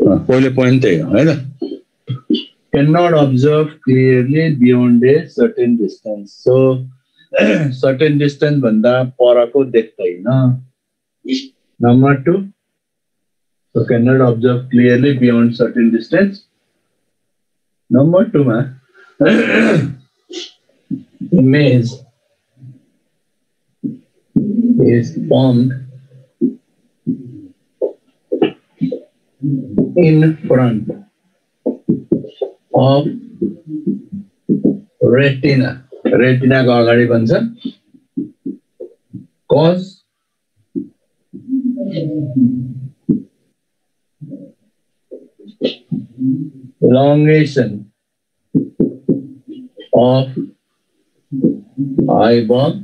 पहिलो पोइन्ट त्यही हो होइन cannot observe clearly beyond a certain distance. So, certain distance भन्दा परको देख्दैन. Number two, so cannot observe clearly beyond certain distance. Number two, ma, image is formed in front of retina. Retina को अगाडि भन्छ cause elongation of eyeball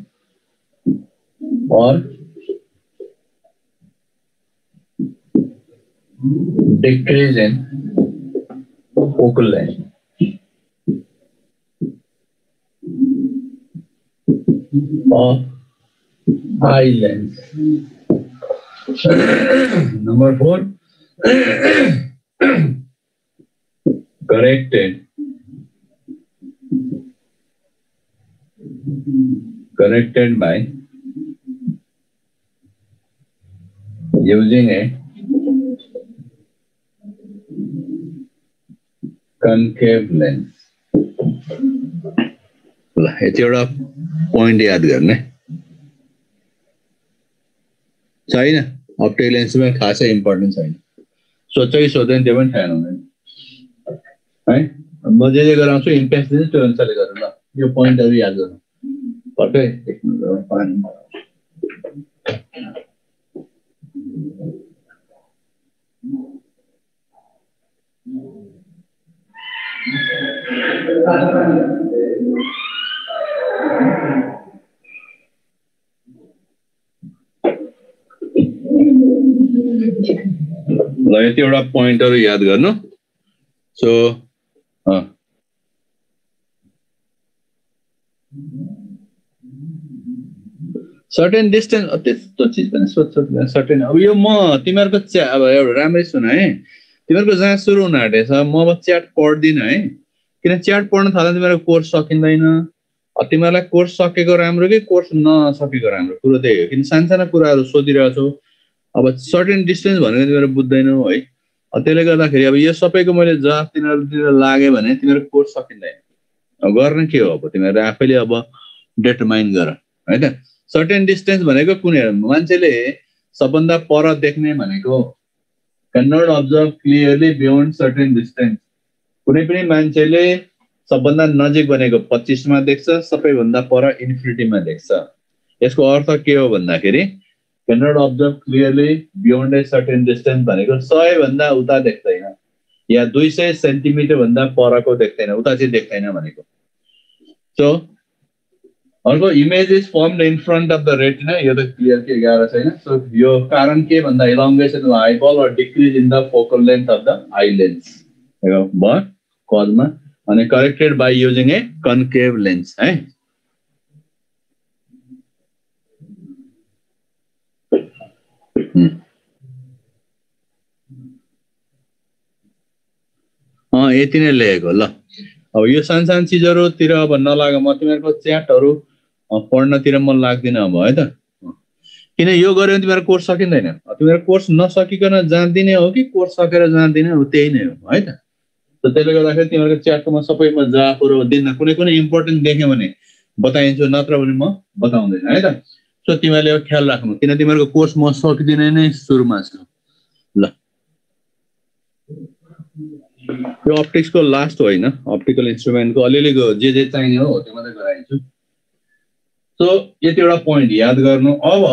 or decrease in focal length. of eye lens. Number four, corrected. Corrected by using a concave lens. ल यति एउटा point याद गर्ने छैन optic लेन्समा खासै इम्पोर्टेन्ट छैन सोध्छ कि सोध्दैन त्यो पनि थाहा हुँदैन है म जे जे गराउँछु इम्प्याक्ट दिन्छु त्यो अनुसारले गरौँ ल यो पोइन्टहरू याद गरौँ पक्कै ल यतिवटा पोइन्टहरू याद गर्नु। सो सर्टेन डिस्टेन्स त्यस्तो चिज पनि सोध्छ सर्टेन अब यो म तिमीहरूको च्या अब एउटा राम्रै सुन है। तिमीहरूको जहाँ सुरु हुन आँटेछ म अब च्याट पढ्दिनँ है। किन च्याट पढ्न थाल्दा तिमीहरूको कोर्स सकिँदैन? तिमीहरूलाई कोर्स सकेको राम्रो कि कोर्स नसकेको राम्रो? कुरो त्यही हो। किन सानसाना कुराहरू सोधिरहेको छौ अब सर्टेन डिस्टेन्स भनेर तिमीहरू बुझ्दैनौ है। त्यसले गर्दाखेरि अब यो सबैको मैले जवाब तिनीहरूतिर लाग्यो भने तिमीहरू कोर्स सकिँदैन। गर्ने के हो अब? तिमीहरू आफैले अब डेटरमाइन गर है सर्टेन डिस्टेन्स भनेको कुनै मान्छेले सबभन्दा पर देख्ने भनेको not observe clearly beyond certain distance कुनै पनि मान्छेले सबभन्दा नजिक भनेको पच्चिसमा देख्छ सबैभन्दा पर इन्फिनिटीमा देख्छ। यसको अर्थ के हो भन्दाखेरि cannot observe clearly beyond a certain distance भनेको सयभन्दा उता देख्दैन या दुई सय सेन्टिमिटरभन्दा परको देख्दैन उता चाहिँ देख्दैन भनेको। सो अर्को image is form in front of the retina यो त क्लियर के गाह्रो छैन सो यो कारण के भन्दा elongation of eyeball or decrease in the focal length of the eye lens भयो कजमा अनि corrected by using a concave lens है? यति नै लेखेको ल अब यो सानो सानो चिजहरूतिर अब नलाग म तिमीहरूको च्याटहरू पढ्नतिर मन लाग्दैन अब है त? किन यो गऱ्यो भने तिमीहरूको कोर्स सकिँदैन। तिमीहरू कोर्स नसकिकन जान्दिने हो कि कोर्स सकेर जान्दिने हो त्यही नै हो है त? त्यसले गर्दाखेरि तिमीहरूको च्याटको म सबैमा जवाफहरू दिन्न कुनै कुनै इम्पोर्टेन्ट देख्यो भने बताइदिन्छु नत्र भने म बताउँदैन है त? सो तिमीहरूले ख्याल राख्नु। किन तिमीहरूको कोर्स म सकिदिने नै सुरुमा छ? ल। यो अप्टिक्सको लास्ट होइन? अप्टिकल इन्स्ट्रुमेन्टको अलिअलि जे जे चाहिने हो त्यो मात्रै गराइदिन्छु। सो यति एउटा पोइन्ट याद गर्नु अब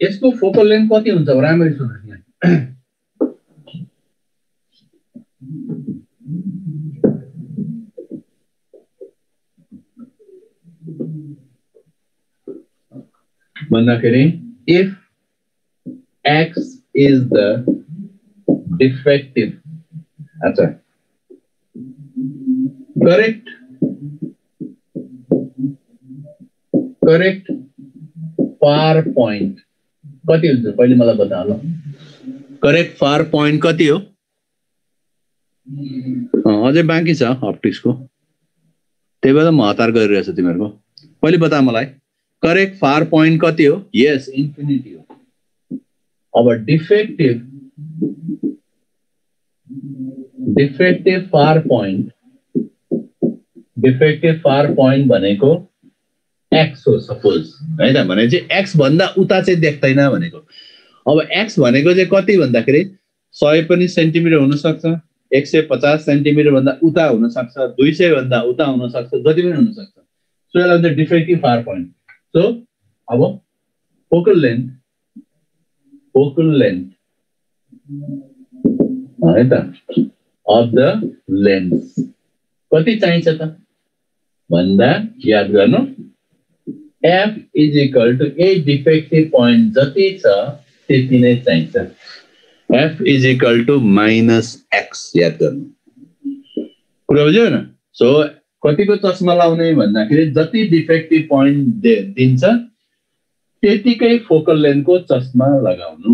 यसको फोकल लेन्थ कति हुन्छ राम्ररी सुन्नु भन्दाखेरि if X is the defective अच्छा करेक्ट करेक्ट पार पोइन्ट कति हुन्छ? पहिले मलाई बता ल करेक्ट फार पोइन्ट कति हो? अझै बाँकी छ अप्टिक्सको त्यही भएर म हतार गरिरहेछु तिमीहरूको। पहिले बता मलाई। करेक्ट फार पोइन्ट कति हो? यस इन्फिनिटी हो। अब defective defective far point defective far point भनेको एक्स हो सपोज है त? भने चाहिँ एक्स भन्दा उता चाहिँ देख्दैन भनेको। अब एक्स भनेको चाहिँ कति भन्दाखेरि सय पनि सेन्टिमिटर हुनसक्छ एक सय पचास सेन्टिमिटरभन्दा उता हुनसक्छ दुई सय भन्दा उता हुनसक्छ जति पनि हुनसक्छ। सो यसलाई चाहिँ डिफेक्टिभ फार पोइन्ट सो अब फोकल लेन्थ फोकल लेन्थ है त? अफ द लेन्स कति चाहिन्छ त? भन्दा याद गर्नु। F is equal to a defective point जति छ त्यति नै चाहिन्छ। F is equal to minus X याद गर्नु। कुरा बुझ्यो होइन सो कतिको चस्मा लाउने भन्दाखेरि जति डिफेक्टिभ पोइन्ट दिन्छ त्यतिकै फोकल लेन्थको चस्मा लगाउनु।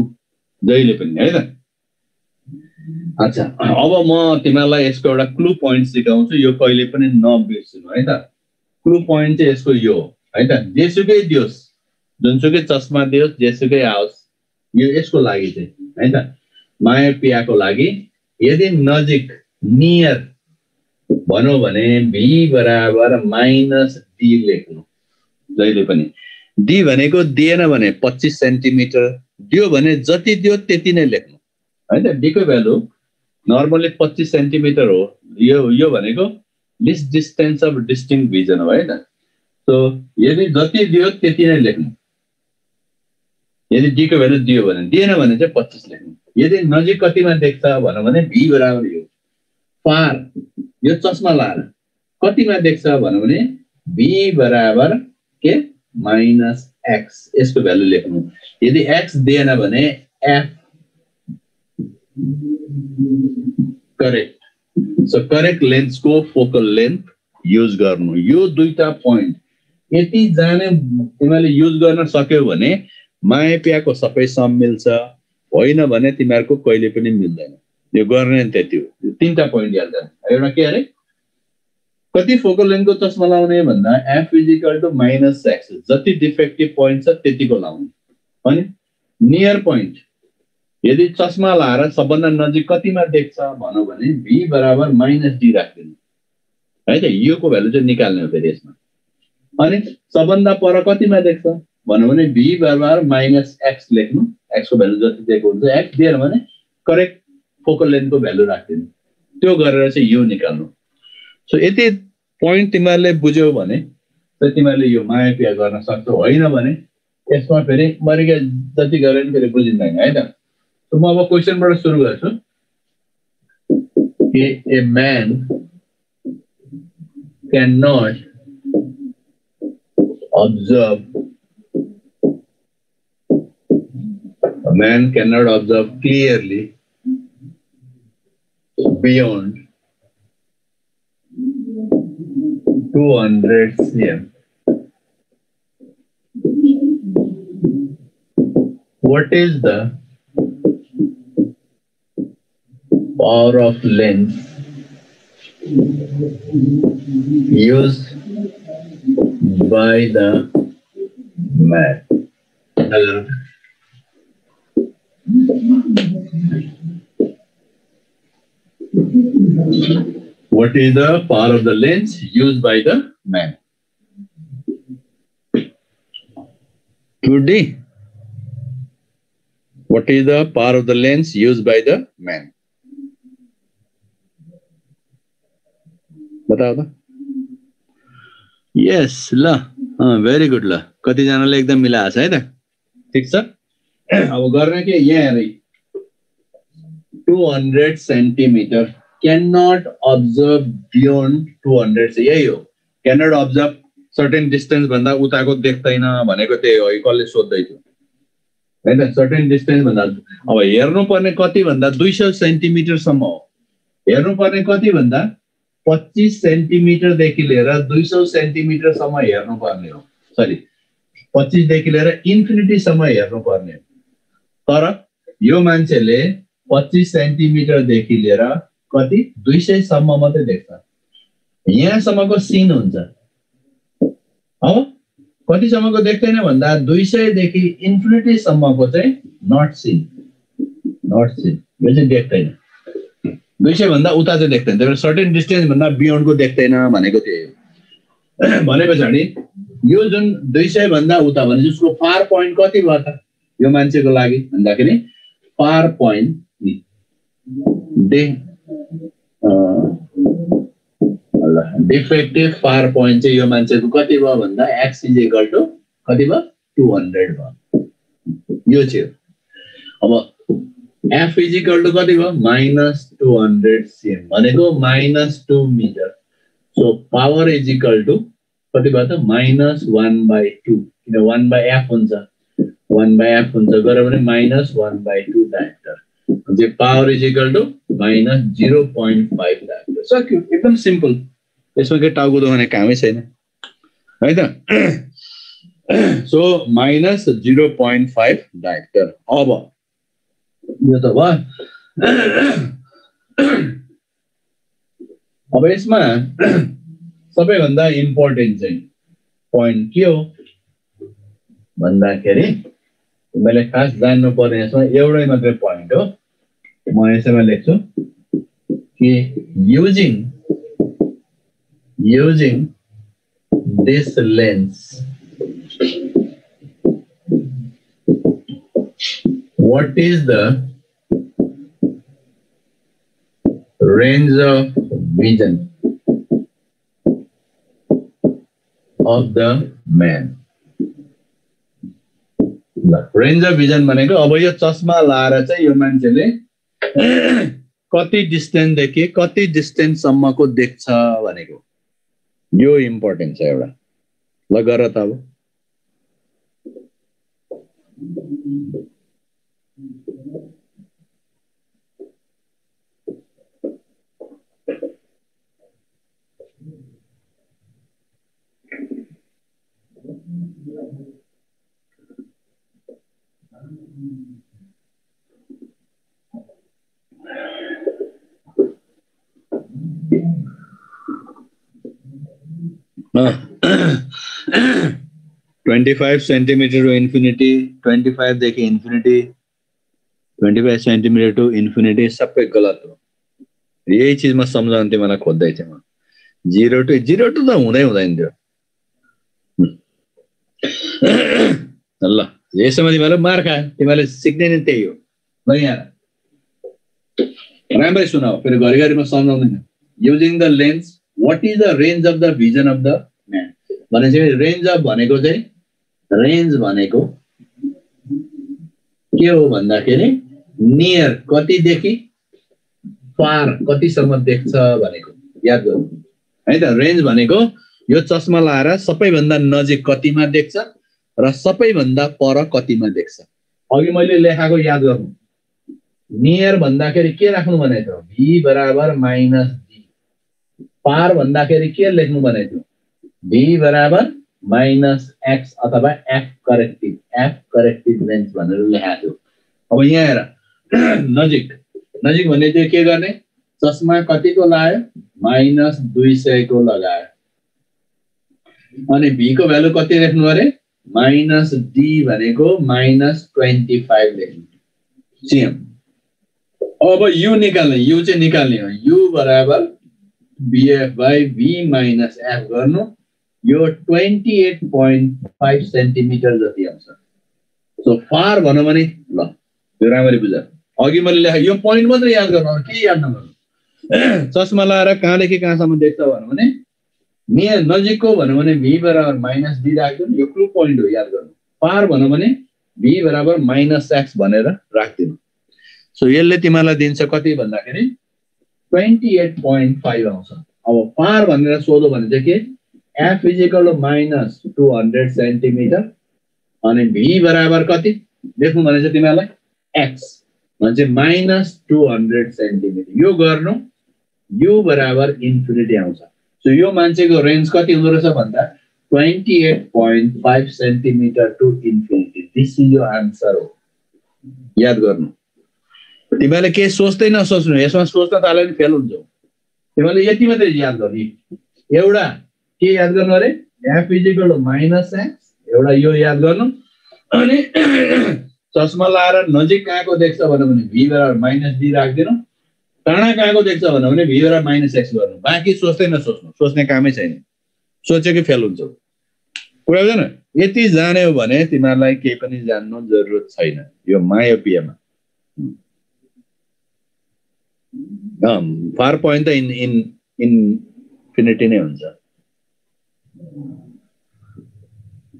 जहिले पनि है त? अच्छा अब म तिमीहरूलाई यसको एउटा क्लु पोइन्ट सिकाउँछु। यो कहिले पनि नबिर्सिनु है त? क्लु पोइन्ट चाहिँ यसको यो है। त जेसुकै दियोस् जुनसुकै चस्मा दियोस् जेसुकै आओस् यो यसको लागि चाहिँ है त माया पियाको लागि यदि नजिक नियर भनौँ भने भी बराबर माइनस डी लेख्नु। जहिले पनि। डी भनेको दिएन भने पच्चिस सेन्टिमिटर दियो भने जति दियो त्यति नै लेख्नु। है त डीको भ्यालु? नर्मली पच्चिस सेन्टिमिटर हो। यो यो भनेको least distance of distinct vision हो है त सो यदि जति दियो त्यति नै लेख्नु। यदि डीको भ्यालु दियो भने दिएन भने चाहिँ पच्चिस लेख्नु। यदि नजिक कतिमा देख्छ भनौँ भने भी बराबर यो। पार यो चस्मा लाएर कतिमा देख्छ भनौँ भने भी बराबर के? माइनस एक्स यसको भ्यालु लेख्नु। यदि एक्स दिएन भने एफ करेक्ट सो करेक्ट लेन्सको फोकल लेन्थ युज गर्नु। यो दुईटा पोइन्ट यति जाने तिमीहरूले युज गर्न सक्यौ भने माया प्याको सबै सम मिल्छ। होइन भने तिमीहरूको कहिले पनि मिल्दैन। यो गर्ने त्यति हो। तिनवटा पोइन्ट याद एउटा के अरे? कति फोकल लेन्थको चस्मा लाउने भन्दा F is equal to minus X जति डिफेक्टिभ पोइन्ट छ त्यतिको लाउने। अनि नियर पोइन्ट यदि चस्मा लाएर सबभन्दा नजिक कतिमा देख्छ भनौँ भने भी बराबर माइनस डी राखिदिनु। है त? योको भ्यालु चाहिँ निकाल्ने हो फेरि यसमा। अनि सबभन्दा पर कतिमा देख्छ? भनौँ भने भी बराबर माइनस एक्स लेख्नु। एक्सको भ्यालु जति दिएको हुन्छ एक्स दिएन भने करेक्ट फोकल लेन्थको भ्यालु राखिदिनु। त्यो गरेर चाहिँ यो निकाल्नु। सो यति पोइन्ट तिमीहरूले बुझ्यौ भने तिमीहरूले यो माया पिया गर्न सक्छौ होइन भने यसमा फेरि मरिका जति गरे पनि फेरि बुझिँदैन है त म अब क्वेसनबाट सुरु गर्छु। A man can not observe a man cannot observe clearly beyond 200 cm. What is the power of lens used by the man? What is the power of the lens used by the man? Good What is the power of the lens used by the man? बताओ त यस ल. Very good ल. कतिजनाले एकदम मिलाएको छ है त? ठिक छ? अब गर्ने के? यहाँ हेर। Two hundred centimetre can not observe beyond two hundred चाहिँ यही हो। Can not observe certain distance भन्दा उताको देख्दैन भनेको त्यही हो। कसले सोध्दैछु। होइन सर्टेन डिस्टेन्स भन्दा। अब हेर्नुपर्ने कति भन्दा दुई सय सेन्टिमिटरसम्म हो। हेर्नुपर्ने कति भन्दा पच्चिस सेन्टिमिटरदेखि लिएर दुई सौ सेन्टिमिटरसम्म हेर्नुपर्ने हो। सरी पच्चिसदेखि लिएर इन्फिनिटीसम्म हेर्नुपर्ने हो। तर यो मान्छेले पच्चिस सेन्टिमिटरदेखि लिएर कति? दुई सयसम्म मात्रै देख्छ। यहाँसम्मको सिन हुन्छ। अब कतिसम्मको देख्दैन भन्दा दुई सयदेखि इन्फिनिटीसम्मको चाहिँ नट सिन। नट सिन यो चाहिँ देख्दैन। दुई सयभन्दा उता चाहिँ देख्दैन। त्यही भएर सर्टेन डिस्टेन्सभन्दा बियोन्डको देख्दैन भनेको थियो भने पछाडि यो जुन दुई सयभन्दा उता भने उसको फार पोइन्ट कति भयो त? यो मान्छेको लागि भन्दाखेरि far point D defective power point चाहिँ यो मान्छेको कति भयो भन्दा एक्स इज टु कति भयो? टु हन्ड्रेड भयो। यो चाहिँ अब एफ इज इक्वल टु कति भयो माइनस टु हन्ड्रेड सिएम भनेको minus two metre so power is equal to कति भयो त माइनस वान बाई टू किन वान बाई एफ हुन्छ वान बाई एफ हुन्छ गऱ्यो भने minus one by two dioptre power is equal to minus zero point five dioptre सक्यो एकदम सिम्पल यसमा केही टाउको दुखाउने कामै छैन है त so minus zero point five dioptre अब यो त भयो। अब यसमा सबैभन्दा इम्पोर्टेन्ट चाहिँ पोइन्ट के हो? भन्दाखेरि मैले खास जान्नु पर्ने यसमा एउटै मात्रै पोइन्ट हो। म यसैमा लेख्छु कि using using this lens what is the range of vision of the man? Range of vision भनेको अब यो चस्मा लाएर चाहिँ यो मान्छेले कति डिस्टेन्सदेखि कति डिस्टेन्ससम्मको देख्छ भनेको। यो इम्पोर्टेन्ट छ एउटा। ल गर त अब। Twenty five centimetre to infinity twenty फाइभदेखि infinity twenty five centimetre to infinity सबै गलत हो। यही चिज म सम्झाउनु तिमीलाई खोज्दै थिएँ म जिरो टु जिरो टु त हुँदै हुँदैन थियो ल यसमा तिमीहरूले मार खा तिमीहरूले सिक्ने नै त्यही हो। ल यहाँ राम्रै सुनाऊ फेरि घरिघरि म सम्झाउँदैन using the lens what is the range of the vision of the man भनेपछि रेन्ज अफ भनेको चाहिँ रेन्ज भनेको के हो भन्दाखेरि नियर कतिदेखि फार कतिसम्म देख्छ भनेको याद गर्नु है त रेन्ज भनेको यो चस्मा लाएर सबैभन्दा नजिक कतिमा देख्छ र सबैभन्दा पर कतिमा देख्छ अघि मैले लेखाएको याद गर्नु नियर भन्दाखेरि के राख्नु भनेको भी बराबर माइनस पार भन्दाखेरि के लेख्नु भनेको थियो? भी बराबर माइनस एक्स अथवा F corrective F corrective range भनेर लेखाएको थियो। अब यहाँ हेर। नजिक। नजिक भने चाहिँ के गर्ने? चस्मा कतिको लगायो? माइनस दुई सयको लगायो। अनि भीको भ्यालु कति लेख्नु अरे? माइनस डी भनेको माइनस ट्वेन्टी फाइभ लेख्नु। सिएम अब यु निकाल्ने यु चाहिँ निकाल्ने हो। यु बराबर VF by V minus F गर्नु यो twenty eight point five centimetre जति आउँछ। सो फार भनौँ भने ल त्यो राम्ररी बुझ अघि मैले लेखाएँ यो पोइन्ट मात्रै याद गर्नु के याद नगर्नु। चस्मा लगाएर कहाँदेखि कहाँसम्म देख्छ भनौँ भने नियर नजिकको भनौँ भने भी बराबर माइनस डी राखिदिनु यो क्लु पोइन्ट हो याद गर्नु। पार भनौँ भने भी बराबर माइनस एक्स भनेर राखिदिनु। सो यसले तिमीलाई दिन्छ कति भन्दाखेरि ट्वेन्टी एट पोइन्ट फाइभ आउँछ। अब पार भनेर सोधो भने चाहिँ के? F is equal minus two hundred centimetre अनि भी बराबर कति? देख्नु भने चाहिँ तिमीहरूलाई एक्स भने माइनस टु हन्ड्रेड सेन्टिमिटर यो गर्नु यु बराबर इन्फिनिटी आउँछ। सो यो मान्छेको रेन्ज कति हुँदो रहेछ भन्दा twenty eight point five centimetre to infinity this is यो आन्सर हो। याद गर्नु। तिमीहरूले केही सोच्दै नसोच्नु यसमा सोच्न थाल्यो भने फेल हुन्छौ तिमीहरूले यति मात्रै याद गर्ने एउटा के याद गर्नु अरे एफ इजिकल माइनस एक्स एउटा यो याद गर्नु अनि चस्मा लाएर नजिक कहाँको देख्छ भन्यो भने भी बराबर माइनस डी राखिदिनु टाढा कहाँको देख्छ भन्यो भने भी बराबर माइनस एक्स गर्नु बाँकी सोच्दै नसोच्नु सोच्ने कामै छैन सोच्यो कि फेल हुन्छ कुरा बुझ्न यति जान्यो भने तिमीहरूलाई केही पनि जान्नु जरुरत छैन यो मायोपियामा फार पोइन्ट त इन इन इन्फिनिटी नै हुन्छ.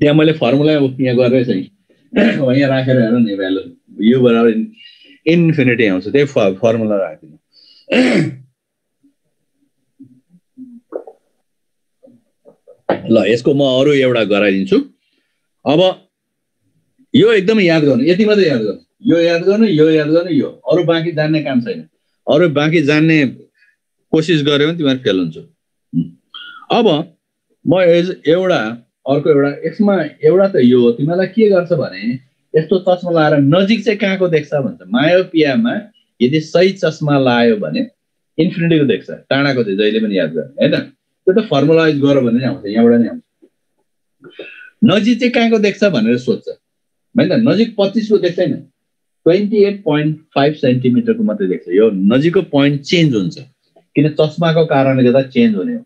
त्यहाँ मैले फर्मुला यहाँ गरेरै छैन यहाँ राखेर हेर नि भ्यालु यो बराबर इन्फिनिटी आउँछ त्यही फर्मुला राखिदिनु. ल यसको म अरू एउटा गराइदिन्छु। अब यो एकदमै याद गर्नु यति मात्रै याद गर्नु। यो याद गर्नु यो याद गर्नु यो। अरू बाँकी जान्ने काम छैन। अरू बाँकी जान्ने कोसिस गऱ्यो भने तिमीहरू फेल हुन्छ। अब म एउटा अर्को एउटा यसमा एउटा त यो तिमीलाई के गर्छ भने यस्तो चस्मा लाएर नजिक चाहिँ कहाँको देख्छ भन्छ? मायोपियामा यदि सही चस्मा लायो भने इन्फिनिटीको देख्छ टाढाको चाहिँ जहिले पनि याद गर्ने होइन? त्यो त फर्मुलाइज गर भने नै आउँछ यहाँबाट नै आउँछ। नजिक चाहिँ कहाँको देख्छ भनेर सोध्छ होइन? नजिक पच्चिसको देख्दैन। ट्वेन्टी एट पोइन्ट फाइभ सेन्टिमिटरको मात्रै देख्छ। यो नजिकको पोइन्ट चेन्ज हुन्छ। किन चस्माको कारणले गर्दा चेन्ज हुने हो।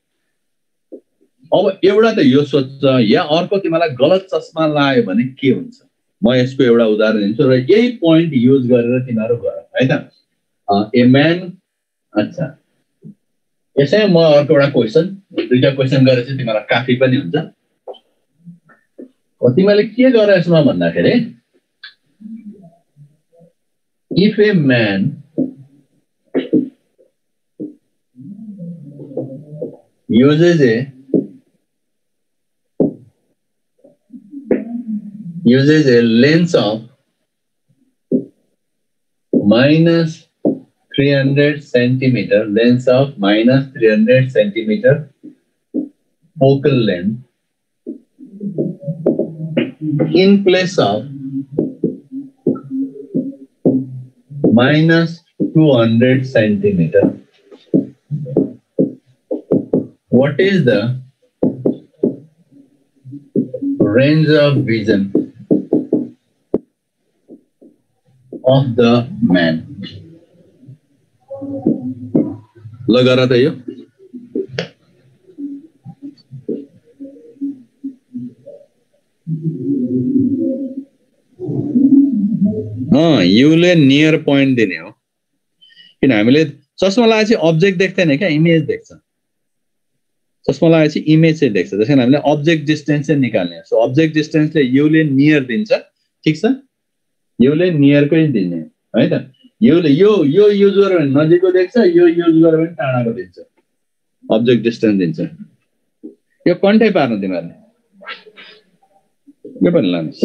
अब एउटा त यो सोध्छ या अर्को तिमीलाई गलत चस्मा लायो भने के हुन्छ? म यसको एउटा उदाहरण दिन्छु र यही पोइन्ट युज गरेर तिमीहरू गर है त ए म्यान अच्छा। यसै म अर्को एउटा क्वेसन दुईवटा क्वेसन गरेर चाहिँ तिमीलाई काफी पनि हुन्छ। तिमीले के गर यसमा भन्दाखेरि if a man uses a uses a lens of minus 300 centimeter lens of minus 300 centimeter focal length in place of minus 200 centimeter. What is the range of vision of the man? लगा रहा था ये युले near point दिने हो। किन हामीले चस्मा लगाएपछि अब्जेक्ट देख्दैन क्या इमेज देख्छ। चस्मा लगाएपछि इमेज चाहिँ देख्छ। त्यस कारण हामीले अब्जेक्ट डिस्टेन्स चाहिँ निकाल्ने सो अब्जेक्ट डिस्टेन्सले युले नियर दिन्छ। ठिक छ? युले नियरकै दिने। है त? युले यो यो युज गर्यो भने नजिकको देख्छ यो युज गर्यो भने टाढाको दिन्छ। अब्जेक्ट डिस्टेन्स दिन्छ। यो कन्टै पार्नु तिमीहरूले। यो पनि लानुहोस्।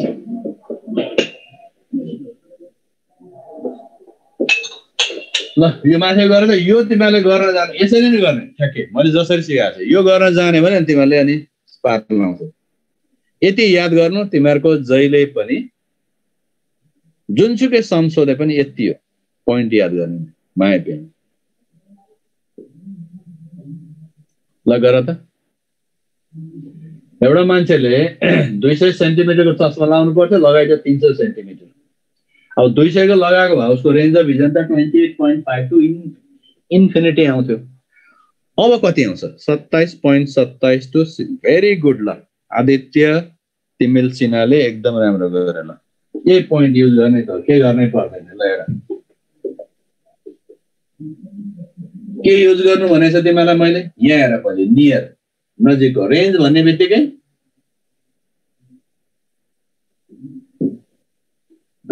ल यो माथि गरेर यो तिमीहरूले गर्न जाने। यसरी नै गर्ने। ठ्याक्कै मैले जसरी सिकाएको छु। यो गर्न जाने भने तिमीहरूले अनि पार लाउँछ। यति याद गर्नु तिमीहरूको जहिले पनि जुनसुकै सोधे पनि यति हो। पोइन्ट याद गर्ने। माया पेन। ल गर त। एउटा मान्छेले दुई सय सेन्टिमिटरको चस्मा लाउनु पर्छ लगाइदियो तिन सय सेन्टिमिटर। अब दुई सयको लगाएको भए उसको रेन्ज अफ भिजन त twenty eight point five to in infinity आउँथ्यो। अब कति आउँछ? सत्ताइस पोइन्ट सत्ताइस टु भेरी गुड ल आदित्य तिमिल सिन्हाले एकदम राम्रो गरेर ल। यही पोइन्ट युज गर्ने त के गर्नै पर्दैन ल एउटा के युज गर्नु भनेको छ तिमीलाई मैले? यहाँ हेर पहिले नियर नजिकको रेन्ज भन्ने बित्तिकै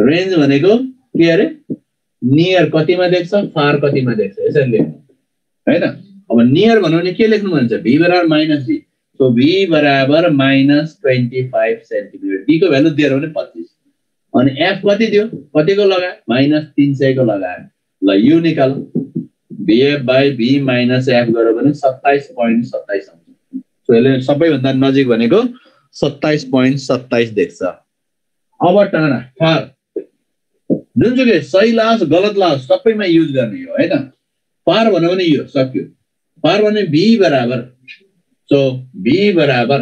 रेन्ज भनेको के अरे नियर कतिमा देख्छ फार कतिमा देख्छ यसरी लेख्नु होइन अब नियर भन्नु भने के लेख्नु भन्छ भी बराबर माइनस डी सो भी बराबर माइनस ट्वेन्टी फाइभ सेन्टिमिटर डीको भ्यालु दिएर भने पच्चिस अनि एफ कति दियो कतिको लगायो माइनस तिन सयको लगायो ल U निकालौँ VF by V minus F गऱ्यो भने सत्ताइस पोइन्ट सत्ताइस आउँछ सो यसले सबैभन्दा नजिक भनेको सत्ताइस पोइन्ट सत्ताइस देख्छ अब टाढा फार जुनसुकै सही लाओस् गलत लाओस् सबैमा युज गर्ने हो होइन? पार भन्यो भने यो सक्यो। पार भने भी बराबर। सो भी बराबर।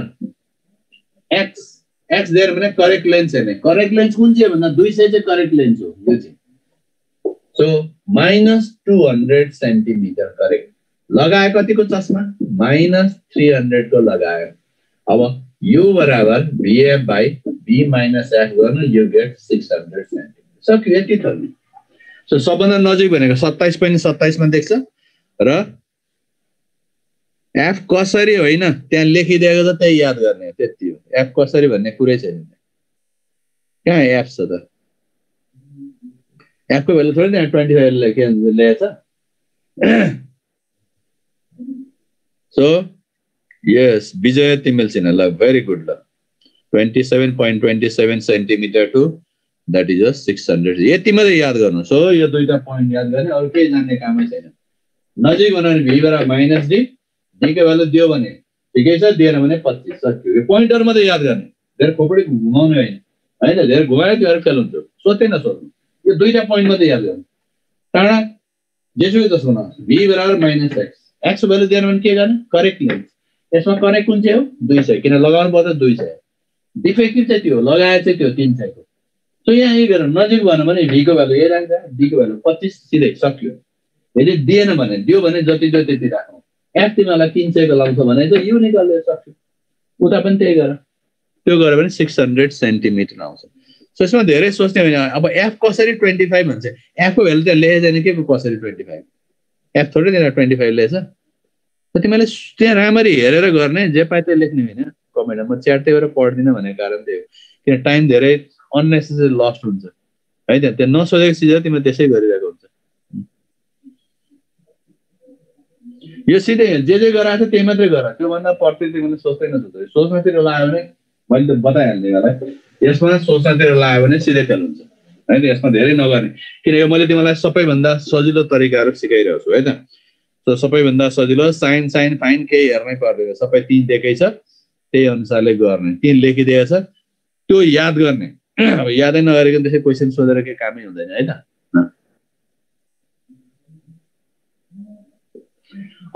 एक्स एक्स दिएर भने करेक्ट लेन्स हेर्ने। करेक्ट लेन्स कुन चाहिँ भन्दा दुई सय चाहिँ करेक्ट लेन्स हो यो चाहिँ। So minus two hundred centimetre correct लगायो कतिको चस्मा? माइनस थ्री हन्ड्रेडको लगायो। अब यु बराबर VF by V minus F गर्नु you get six hundred centimetre सक्यो यति थल्ने सो सबभन्दा नजिक भनेको सत्ताइस पनि सत्ताइसमा देख्छ। र एफ कसरी होइन त्यहाँ लेखिदिएको छ त्यही याद गर्ने त्यति हो। एफ कसरी भन्ने कुरै छैन। कहाँ एफ छ त? एफको भेल्यु थोरै त्यहाँ ट्वेन्टी फाइभ लेखे ल्याएछ। सो यस विजय तिमेल सिन्हा ल भेरी गुड ल। Twenty seven point twenty seven centimetre to that is a six hundred यति मात्रै याद गर्नु। सो यो दुईवटा पोइन्ट याद गर्ने। अरू केही जान्ने कामै छैन। नजिक भन्यो भने भीबाट माइनस डी डीको भ्यालु दियो भने? ठिकै छ? दिएन भने पच्चिस सक्यो यो पोइन्टहरू मात्रै याद गर्ने। धेरै खोपडी घुमाउने होइन। होइन? धेरै घुमायो त्यो फेल हुन्छ। सोध्दै नसोध्नु यो दुईवटा पोइन्ट मात्रै याद गर्नु। टाढा। जेसुकै जसको न भी बराबर माइनस एक्स एक्सको भ्यालु दिएन भने के गर्ने? करेक्ट लेन्स यसमा करेक्ट कुन चाहिँ हो? दुई सय। किन लगाउनु पर्छ दुई सय। डिफेक्टिभ चाहिँ त्यो लगाए चाहिँ त्यो तिन सयको। सो यहाँ यही गरेर नजिक भएन भने भीको भ्यालु यही राख्दा डीको भ्यालु पच्चिस सिधै सक्यो। यदि दिएन भने दियो भने जति दियो त्यति राख्नु एफ तिमीलाई तिन सयको लाउँछ भने चाहिँ यु निकालेर सक्यो। उता पनि त्यही गर। त्यो गऱ्यो भने सिक्स हन्ड्रेड सेन्टिमिटर आउँछ। सो यसमा धेरै सोच्ने भने अब एफ कसरी ट्वेन्टी फाइभ भन्छ? एफको भ्यालु त्यहाँ लेखेको छैन के कसरी ट्वेन्टी फाइभ? एफ थोरै त्यहाँ ट्वेन्टी फाइभ लेखेछ तिमीले त्यहाँ राम्ररी हेरेर गर्ने जे पाए त्यही लेख्ने होइन। कमेन्टमा म च्याट त्यही भएर पढ्दिनँ भनेको कारण त्यही हो। किन टाइम धेरै अन्नेसेसरी लस्ट हुन्छ। है त त्यहाँ नसोचेको चिज तिमीले त्यसै गरिरहेको हुन्छ। यो सिधै जे जे गराएको छ त्यही मात्रै गर। त्योभन्दा प्रति तिमीले सोच्दै नसोच्दै सोच्नतिर लगायो भने मैले त बताइहाल्ने मलाई यसमा सोच्नतिर लगायो भने सिधै फेल हुन्छ। है त यसमा धेरै नगर्ने। किन यो मैले तिमीलाई सबैभन्दा सजिलो तरिकाहरू सिकाइरहेको छु है त। सबैभन्दा सजिलो साइन साइन फाइन केही हेर्नै पर्दैन। सबै तिन दिएकै छ त्यही अनुसारले गर्ने। तिन लेखिदिएको छ त्यो याद गर्ने। अब यादै नगरेको त्यसै क्वेसन सोधेर केही कामै हुँदैन है त?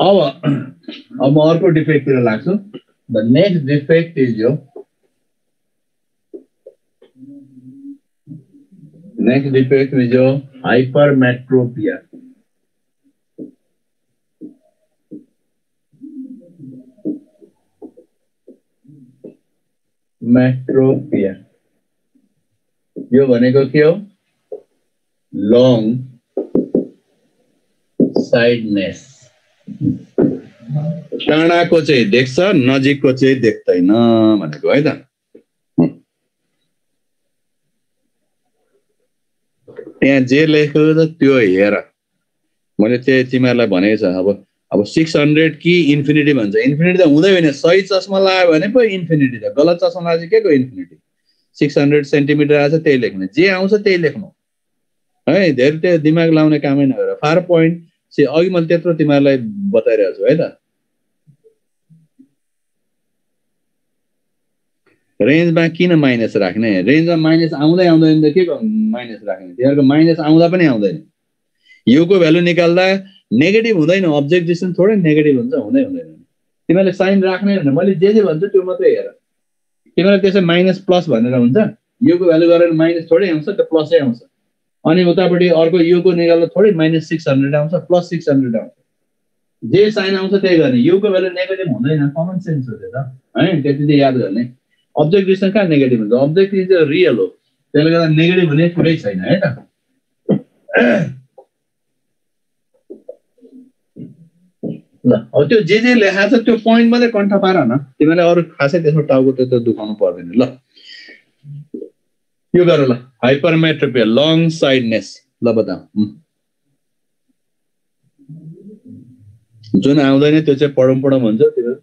अब अब म अर्को डिफेक्टतिर लाग्छु। द नेक्स्ट डिफेक्ट इज़ यो नेक्स्ट डिफेक्ट इज़ यो हाइपरमेट्रोपिया मेट्रोपिया यो भनेको के हो? लङ साइडनेस टाढाको चाहिँ देख्छ नजिकको चाहिँ देख्दैन भनेको है त? त्यहाँ जे लेखेको छ त्यो हेर। मैले त्यही तिमीहरूलाई भनेको छ अब अब सिक्स हन्ड्रेड कि इन्फिनिटी भन्छ। इन्फिनिटी त हुँदै होइन। सही चस्मा लगायो भने पो इन्फिनिटी त। गलत चस्मा लगाएपछि के को इन्फिनिटी सिक्स हन्ड्रेड सेन्टिमिटर आएछ त्यही लेख्ने। जे आउँछ त्यही लेख्नु। है धेरै त्यो दिमाग लाउने कामै नगर फार पोइन्ट अघि मैले त्यत्रो तिमीहरूलाई बताइरहेको छु है त? रेन्जमा किन माइनस राख्ने? रेन्जमा माइनस आउँदै आउँदैन त के माइनस राख्ने। तिनीहरूको माइनस आउँदा पनि आउँदैन। युको भ्यालु निकाल्दा नेगेटिभ हुँदैन। अब्जेक्ट डिस्टेन्स थोरै नेगेटिभ हुन्छ हुँदै हुँदैन। तिमीहरूले साइन राख्ने भने मैले जे जे भन्छु त्यो मात्रै हेर। तिमीलाई त्यसै माइनस प्लस भनेर हुन्छ। युको भ्यालु गरेर माइनस थोरै आउँछ त्यो प्लसै आउँछ। अनि उतापट्टि अर्को युको निकाल्दा थोरै माइनस सिक्स हन्ड्रेड आउँछ प्लस सिक्स हन्ड्रेड आउँछ। जे साइन आउँछ त्यही गर्ने। युको भ्यालु नेगेटिभ हुँदैन कमन सेन्स हो त्यो त है? त्यति चाहिँ याद गर्ने। अब्जेक्ट डिस्टेन्स कहाँ नेगेटिभ हुन्छ? अब्जेक्ट इज रियल हो। त्यसले गर्दा नेगेटिभ हुने कुरै छैन है त? ल। त्यो जे जे लेखाएको छ त्यो पोइन्ट मात्रै कन्ठ पार न। तिमीले अरू खासै त्यसमा टाउको त्यो दुखाउनु पर्दैन। ल। यो गर ल। हाइपरमेट्रोपिया लङ साइडनेस ल बता जुन आउँदैन त्यो चाहिँ पढौँ पढौँ भन्छ त्यो।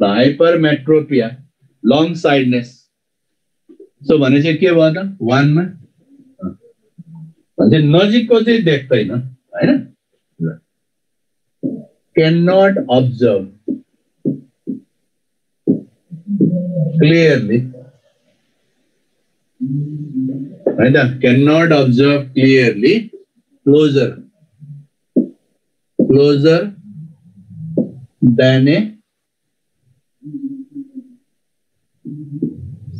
ल हाइपरमेट्रोपिया लङ साइडनेस सो भने चाहिँ के भयो त? वानमा भने नजिकको चाहिँ देख्दैन। होइन? cannot observe clearly. Right? Cannot observe clearly. Closer. Closer than a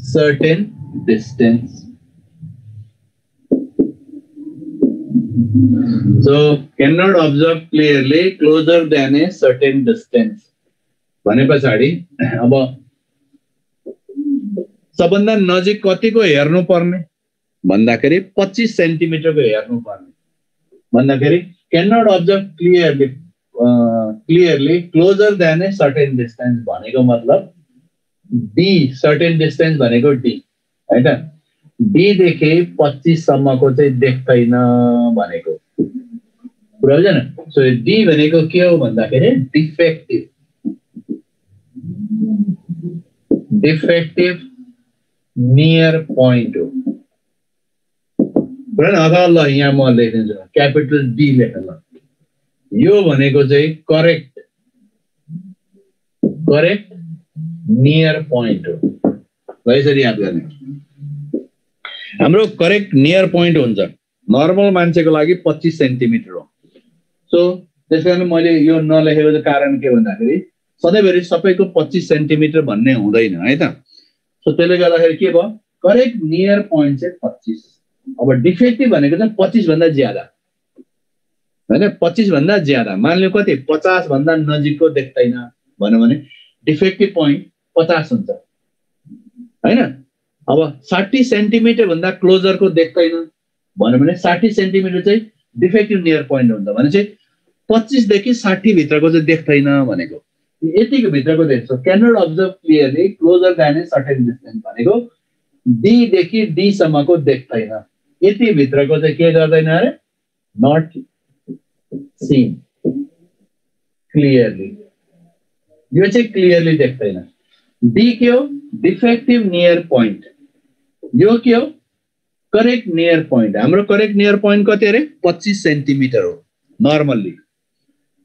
certain distance. So cannot observe clearly closer than a certain distance. भने पछाडि अब सबभन्दा नजिक कतिको हेर्नु पर्ने भन्दाखेरि पच्चिस सेन्टिमिटरको हेर्नु पर्ने भन्दाखेरि can not observe clearly clearly closer than a certain distance भनेको मतलब डी सर्टेन डिस्टेन्स भनेको डी होइन? डीदेखि पच्चिससम्मको चाहिँ देख्दैन भनेको। कुरा बुझेन सो डी भनेको के हो भन्दाखेरि डिफेक्टिभ डिफेक्टिभ नियर पोइन्ट हो। कुरा अथवा ल यहाँ म लेखिदिन्छु। क्यापिटल डी लेख ल। यो भनेको चाहिँ करेक्ट करेक्ट नियर पोइन्ट हो। यसरी याद गर्ने। हाम्रो करेक्ट नियर पोइन्ट हुन्छ। नर्मल मान्छेको लागि पच्चिस सेन्टिमिटर हो। सो त्यस कारण मैले यो नलेखेको कारण के भन्दाखेरि सधैँभरि सबैको पच्चिस सेन्टिमिटर भन्ने हुँदैन है त? सो त्यसले गर्दाखेरि के भयो? करेक्ट नियर पोइन्ट चाहिँ पच्चिस। अब डिफेक्टिभ भनेको चाहिँ पच्चिसभन्दा ज्यादा। होइन? पच्चिसभन्दा ज्यादा। मानिलियो कति? पचासभन्दा नजिकको देख्दैन। भनौँ भने डिफेक्टिभ पोइन्ट पचास हुन्छ। होइन? अब साठी सेन्टिमिटर भन्दा क्लोजरको देख्दैन। भन्यो भने साठी सेन्टिमिटर चाहिँ डिफेक्टिभ नियर पोइन्ट हुन्छ भने चाहिँ पच्चिसदेखि साठी भित्रको चाहिँ देख्दैन भनेको। यतिको भित्रको देख्छ। Cannot observe clearly closer than certain distance भनेको डीदेखि डीसम्मको देख्दैन। यति भित्रको चाहिँ के गर्दैन अरे? नट सिन क्लियरली यो चाहिँ क्लियरली देख्दैन। डी के हो? डिफेक्टिभ नियर पोइन्ट यो के हो? करेक्ट नियर पोइन्ट हाम्रो करेक्ट नियर पोइन्ट कति अरे? पच्चिस सेन्टिमिटर हो नर्मल्ली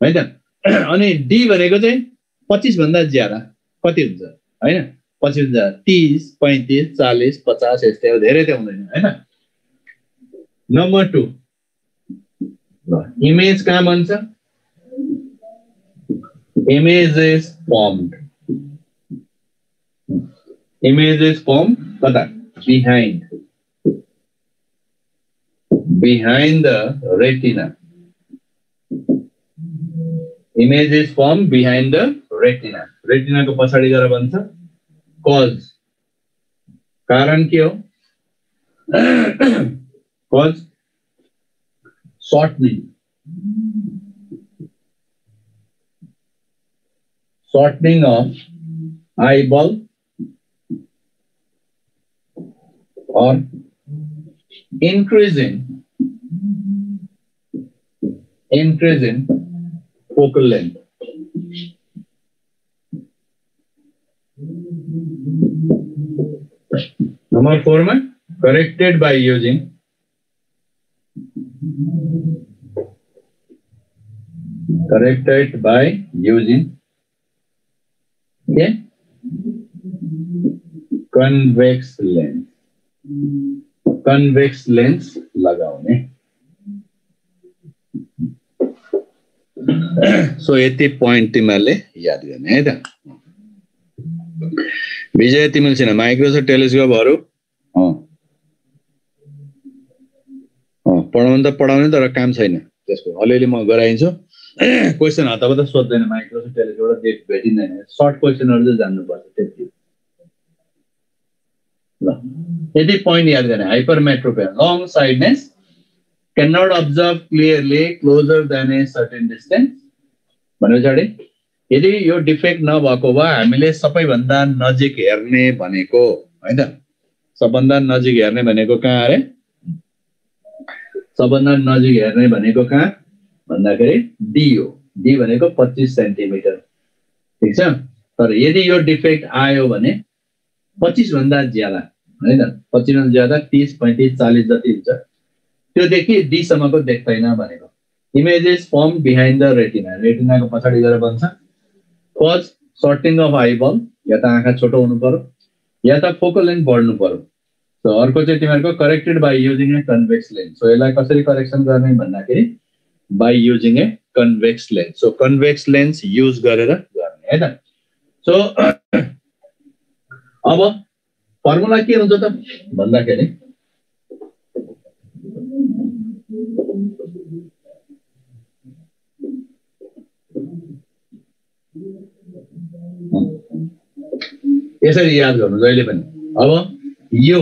होइन? अनि डी भनेको चाहिँ पच्चिसभन्दा ज्यादा कति हुन्छ? होइन? पच्चिस हजार तिस पैँतिस चालिस पचास यस्तै धेरै त हुँदैन होइन? नम्बर टू इमेज कहाँ भन्छ image is formed image is formed kata behind behind the retina image is formed behind the retina retina को पछाडि गएर भन्छ कज कारण के हो cause shortening shortening of eyeball or increasing increase in focal length. Number four, man, corrected by using corrected by using okay, convex lens. Convex lens लगाउने। So यति point तिमीहरूले याद गर्ने है त? विजय तिमीले छैन माइक्रोसफ्ट टेलिस्कोपहरू? पढाउनु त पढाउने तर काम छैन। त्यसको अलिअलि म गराइदिन्छु। क्वेसन त सोध्दैन माइक्रोसफ्ट टेलिस्कोप भेटिँदैन। सर्ट क्वेसनहरू चाहिँ जान्नुपर्छ त्यति। ल यदि पोइन्ट याद गर्ने hypermetropia long sightedness can not observe clearly closer than a certain distance भने पछाडि यदि यो डिफेक्ट नभएको भए हामीले सबैभन्दा नजिक हेर्ने भनेको होइन? सबभन्दा नजिक हेर्ने भनेको कहाँ अरे? सबभन्दा नजिक हेर्ने भनेको कहाँ? भन्दाखेरि डी हो। डी भनेको पच्चिस सेन्टिमिटर। ठिक छ? तर यदि यो डिफेक्ट आयो भने पच्चिसभन्दा ज्यादा होइन? पच्चिसभन्दा ज्यादा तिस पैँतिस चालिस जति हुन्छ। त्योदेखि डीसम्मको देख्दैन भनेको। Images form behind the retina रेटिनाको पछाडि गएर बन्छ। फर्स्ट सर्टिङ अफ आइबल या त आँखा छोटो हुनु पर्यो। या त फोकल लेन्थ बढ्नु पर्यो। सो अर्को चाहिँ तिमीहरूको corrected by using a convex lens so यसलाई कसरी करेक्सन गर्ने भन्दाखेरि by using a convex lens so convex lens use गरेर गर्ने है त सो अब फर्मुला के हुन्छ त? भन्दाखेरि यसरी याद गर्नु जहिले पनि। अब यो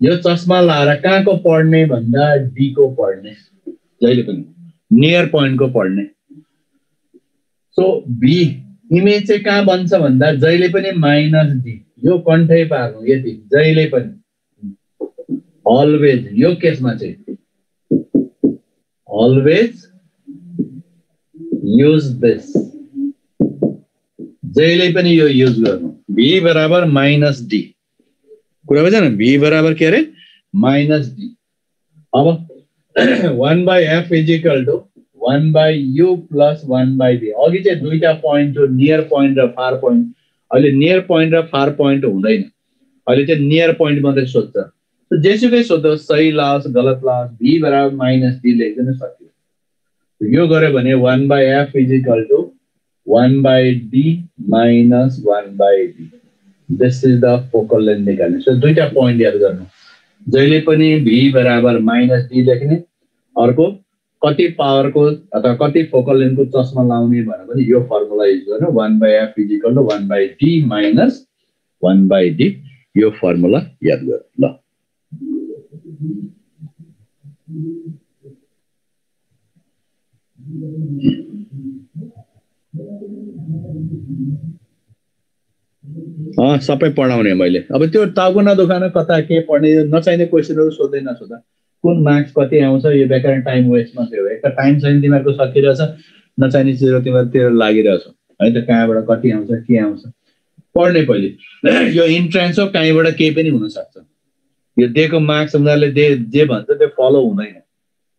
यो चस्मा लाएर कहाँको पढ्ने भन्दा डीको पढ्ने। जहिले पनि। नियर पोइन्टको पढ्ने। सो बी इमेज चाहिँ कहाँ बन्छ भन्दा जहिले पनि माइनस डी यो कन्ठै पार्नु यति जहिले पनि। अलवेज यो केसमा चाहिँ। अलवेज युज दिस जहिले पनि यो युज गर्नु। भी बराबर माइनस डी कुरा बुझेन भी बराबर के अरे? माइनस डी अब one by F is equal to one by U plus one by V अघि चाहिँ दुईवटा पोइन्ट हो नियर पोइन्ट र फार पोइन्ट अहिले नियर पोइन्ट र फार पोइन्ट हुँदैन। अहिले चाहिँ नियर पोइन्ट मात्रै सोध्छ। जेसुकै सोध्नुहोस् सही लाओस् गलत लाओस् भी बराबर माइनस डी लेखिदिनु सक्यो। यो गऱ्यो भने one by F is equal to one by D minus one by D this is the focal length निकाल्ने। सो दुईवटा पोइन्ट याद गर्नु। जहिले पनि भी बराबर माइनस डी लेख्ने अर्को कति पावरको अथवा कति फोकल लेन्थको चस्मा लाउने भनेर पनि यो फर्मुला युज गर्नु। One by F is equal to one by D minus one by D यो फर्मुला याद गर्नु ल। सबै पढाउने मैले। अब त्यो टाउको नदुखान कता के पढ्ने नचाहिने क्वेसनहरू सोध्दै नसोधा। कुन मार्क्स कति आउँछ यो बेकार टाइम वेस्ट मात्रै हो। एक त टाइम छैन तिमीहरूको सकिरहेछ नचाहिने चिजहरू तिमीहरूतिर लागिरहेछ। है त कहाँबाट कति आउँछ के आउँछ। पढ्ने पहिले। यो इन्ट्रान्स हो कहीँबाट केही पनि हुनसक्छ। यो दिएको मार्क्स उनीहरूले दे जे भन्छ त्यो फलो हुँदैन।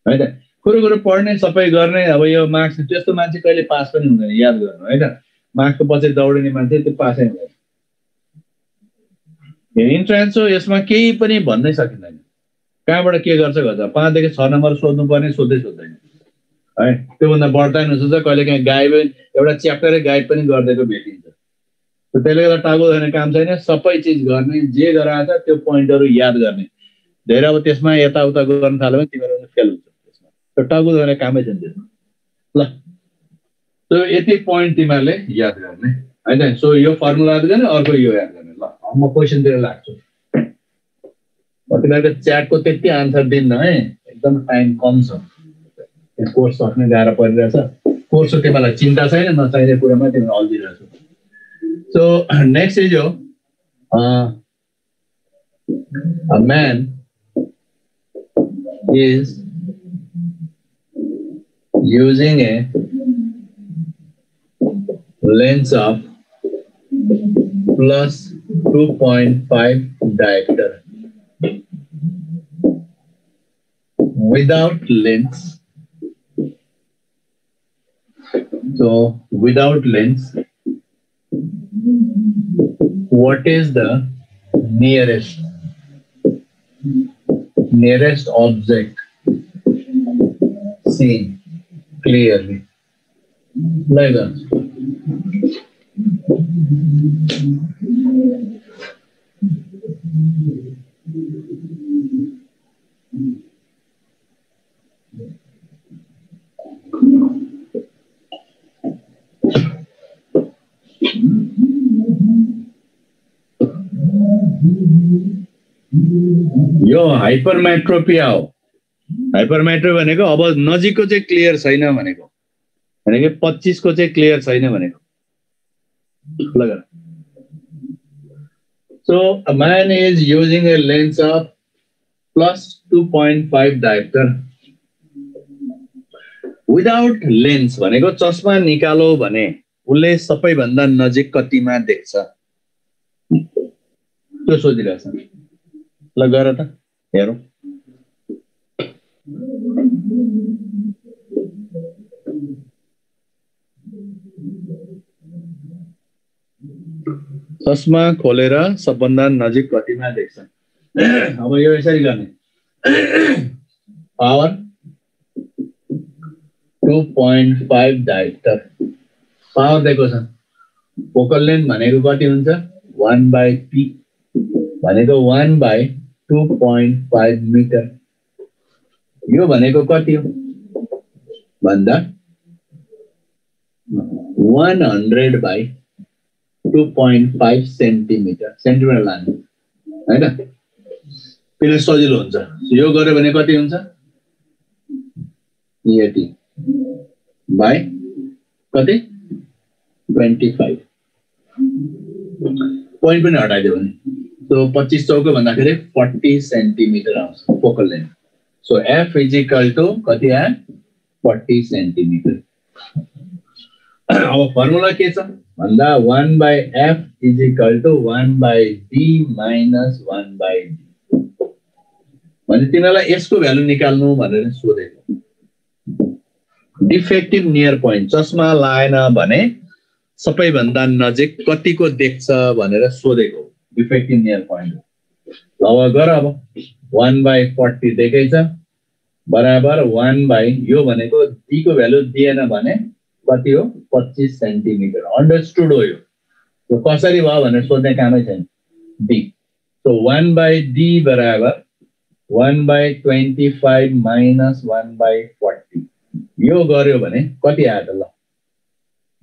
है त कुरो कुरो पढ्ने सबै गर्ने अब यो मार्क्स त्यस्तो मान्छे कहिले पास पनि हुँदैन याद गर्नु। है मार्क्सको पछि दौडिने मान्छे त्यो पासै हुँदैन। इन्ट्रान्स हो यसमा केही पनि भन्नै सकिँदैन। कहाँबाट के गर्छ गर्छ? पाँचदेखि छ नम्बर सोध्नु पर्ने सोध्दै सोध्दैन। है? त्योभन्दा बढ्दा हुनसक्छ कहिले काहीँ गाइड एउटा च्याप्टरै गाइड पनि गरिदिएको भेटिन्छ। त्यसले गर्दा टाउको धर्ने काम छैन। सबै चिज गर्ने जे गराएको छ त्यो पोइन्टहरू याद गर्ने। धेरै अब त्यसमा यताउता गर्न थाल्यो भने तिमीहरू फेल हुन्छ त्यसमा। त्यो टाउको धर्ने कामै छैन त्यसमा। ल। त्यो यति पोइन्ट तिमीहरूले याद गर्ने। होइन सो यो फर्मुला याद गर्ने अर्को यो याद गर्ने। ल। म क्वेसनतिर लाग्छु। तिमीहरूको च्याटको त्यति आन्सर दिन्न है, एकदम टाइम कम छ कोर्स सक्ने गाह्रो परिरहेछ कोर्सको तिमीलाई चिन्ता छैन नचाहिने कुरामा अल्झिरहेछ सो नेक्स्ट इज़ हो man is using a lens of plus 2.5 diopter. Without lens. So without lens, what is the nearest nearest object seen clearly? Like that. यो हाइपरमेट्रोपिया हो हाइपरमेट्रो भनेको अब नजिकको चाहिँ क्लियर छैन भनेको। भनेको पच्चिसको चाहिँ क्लियर छैन भनेको। लगा So a man is using a lens of plus 2.5 diopter. Without lens भनेको चस्मा निकालो भने उसले सबैभन्दा नजिक कतिमा देख्छ? त्यो सोधिरहेछ ल गर त हेरौँ। चस्मा खोलेर सबभन्दा नजिक कतिमा देख्छ? अब यो यसरी गर्ने। Power two point five dioptre power दिएको छ। फोकल लेन्थ भनेको कति हुन्छ? वान बाई पी भनेको one by two point five metre यो भनेको कति हो? भन्दा one hundred by two point five centimetre centimetre लाने होइन? किन सजिलो हुन्छ। यो गऱ्यो भने कति हुन्छ? एटी बाई कति? ट्वेन्टी फाइभ पोइन्ट पनि हटाइदियो भने। त्यो पच्चिस चौको भन्दाखेरि फोर्टी सेन्टिमिटर आउँछ focal length so F is equal to कति आयो? फोर्टी सेन्टिमिटर अब फर्मुला के छ? भन्दा one by F is equal to one by D minus one by D भने तिमीलाई यसको भ्यालु निकाल्नु भनेर सोधेको। डिफेक्टिभ नियर पोइन्ट चस्मा लाएन भने सबैभन्दा नजिक कतिको देख्छ भनेर सोधेको डिफेक्टिभ नियर पोइन्ट अब गर अब। वान बाई फोर्टी देखेछ। बराबर वान बाई यो भनेको डीको भ्यालु दिएन भने कति हो? पच्चिस सेन्टिमिटर अन्डरस्टुड हो यो। कसरी भयो भनेर सोध्ने कामै छैन। D so one by D बराबर one by twenty five minus one by forty यो गर्यो भने कति आयो त ल।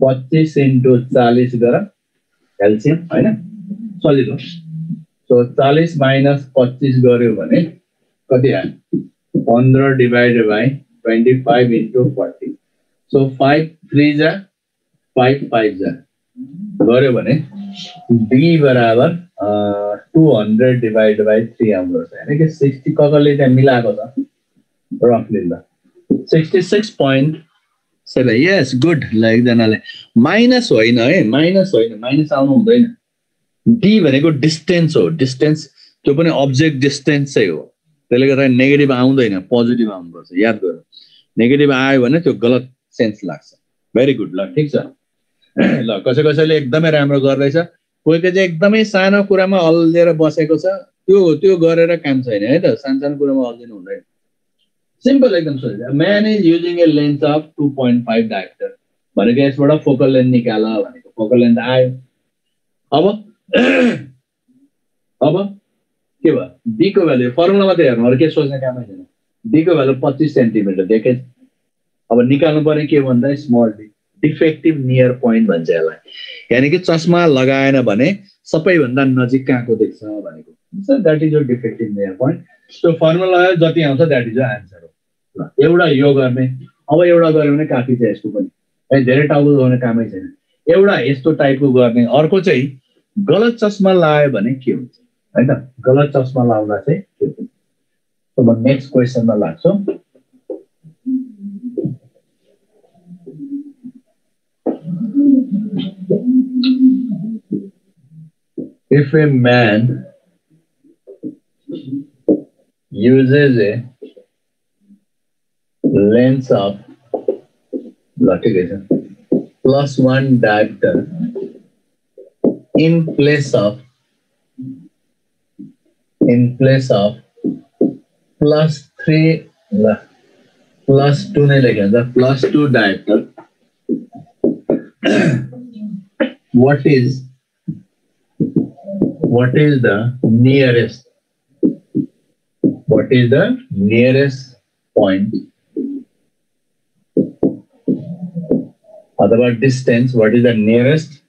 पच्चिस इन्टु चालिस गर क्याल्सियम होइन? सजिलो। सो चालिस माइनस पच्चिस गऱ्यो भने कति आयो? पन्ध्र divided by twenty five into forty so five three जा फाइभ फाइभ जा गऱ्यो भने डी बराबर two hundred divide by three आउँदो रहेछ होइन कि सिक्सटी कसले त्यहाँ मिलाएको छ। रफली ल। सिक्सटी सिक्स पोइन्ट सेभेन यस गुड ल एकजनाले माइनस होइन है माइनस होइन माइनस आउनु हुँदैन डी भनेको डिस्टेन्स हो डिस्टेन्स त्यो पनि अब्जेक्ट डिस्टेन्स हो त्यसले गर्दा नेगेटिभ आउँदैन पोजिटिभ आउनुपर्छ याद गर नेगेटिभ आयो भने त्यो गलत सेन्स लाग्छ भेरी गुड ल ठिक छ ल कसै कसैले एकदमै राम्रो गर्दैछ कोही कोही चाहिँ एकदमै सानो कुरामा अल्झेर बसेको छ त्यो त्यो गरेर काम छैन है त सानो सानो कुरामा अल्झिनु हुँदैन सिम्पल एकदम सजिलो man is using a length of two point five dioptre भनेको यसबाट फोकल लेन्थ निकाल भनेको फोकल लेन्थ आयो अब अब के भयो डीको भ्यालु फर्मुला मात्रै हेर्नु अरू के सोच्ने कामै छैन डीको भ्यालु पच्चिस सेन्टिमिटर देखे अब निकाल्नु पर्ने के भन्दा small D defective near point भन्छ यसलाई यानि कि चस्मा लगाएन भने सबैभन्दा नजिक कहाँको देख्छ भनेको द्याट इज यो डिफेक्टिभ नियर पोइन्ट त्यो फर्मुला जति आउँछ द्याट इज यो एन्सर एउटा यो गर्ने अब एउटा गऱ्यो भने काफी छ यसको पनि। है धेरै टाउको गर्ने कामै छैन। एउटा यस्तो टाइपको गर्ने अर्को चाहिँ गलत चस्मा लगायो भने के हुन्छ? होइन गलत चस्मा लाउँदा चाहिँ के हुन्छ? म नेक्स्ट क्वेसनमा लाग्छु। If a man uses a length of litigation plus one diameter in place of in place of plus three plus two the plus two diameter. what is what is the nearest what is the nearest point अथवा distance what is the nearest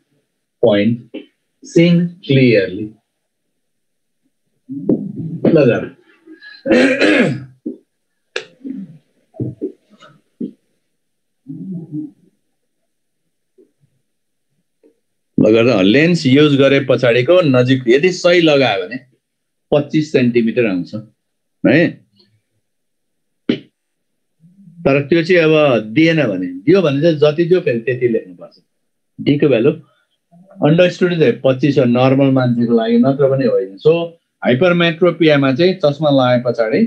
point seeing clearly lens use गरे पछाडिको नजिक यदि सही लगायो भने पच्चिस centimetre आउँछ है? तर त्यो चाहिँ अब दिएन भने। दियो भने चाहिँ जति दियो फेरि त्यति लेख्नुपर्छ डीको भ्यालु अन्डरस्टुड चाहिँ पच्चिस हो नर्मल मान्छेको लागि नत्र पनि होइन। सो हाइपर मेट्रोपियामा चाहिँ चस्मा लगाए पछाडि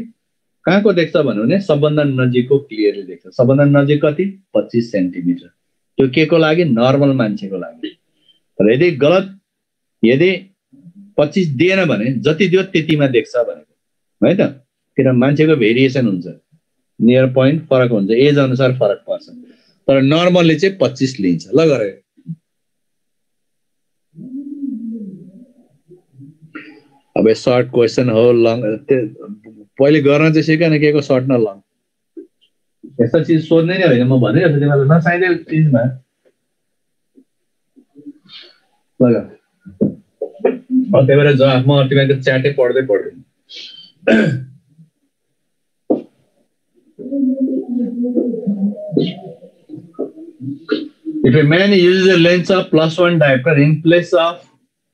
कहाँको देख्छ भन्यो भने सबभन्दा नजिकको क्लियरली देख्छ। सबभन्दा नजिक कति? पच्चिस सेन्टिमिटर। त्यो के को लागि? नर्मल मान्छेको लागि। तर यदि गलत यदि पच्चिस दिएन भने जति दियो त्यतिमा देख्छ भनेको। है त? किन मान्छेको भेरिएसन हुन्छ। नियर पोइन्ट फरक हुन्छ। एज अनुसार फरक पर्छ। तर नर्मलले चाहिँ पच्चिस लिन्छ। ल गरे। अब सर्ट क्वेसन हो लङ पहिले गर्न चाहिँ सिकेन के को सर्ट न लङ यस्तो चिज सोध्ने नै होइन। म भनिरहेको छु तिमीलाई। नचाहिँदै चिजमा। ल त्यही भएर जवाब म तिमीहरूको च्याटै पढ्दै पढ्दैन If a man uses a lens of plus one diopter in place of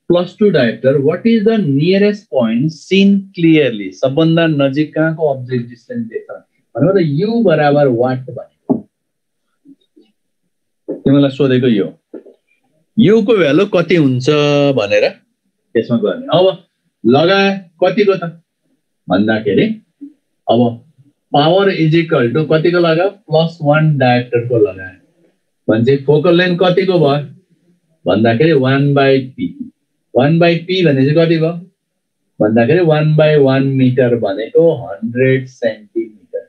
plus two diopter, what is the nearest point seen clearly? सबभन्दा नजिक कहाँको अब्जेक्ट डिस्टेन्स देख्छ भनेको त यु बराबर वाट भनेको तिमीलाई सोधेको यो युको भ्यालु कति हुन्छ भनेर त्यसमा गर्ने अब लगाए कतिको त भन्दाखेरि अब पावर इज इक्वल टु कतिको लगायो? प्लस वान डायरेक्टरको लगायो। भने चाहिँ फोकल लेन्थ कतिको भयो? भन्दाखेरि one by P one by P भने चाहिँ कति भयो? भन्दाखेरि वान बाई वान मिटर भनेको हन्ड्रेड सेन्टिमिटर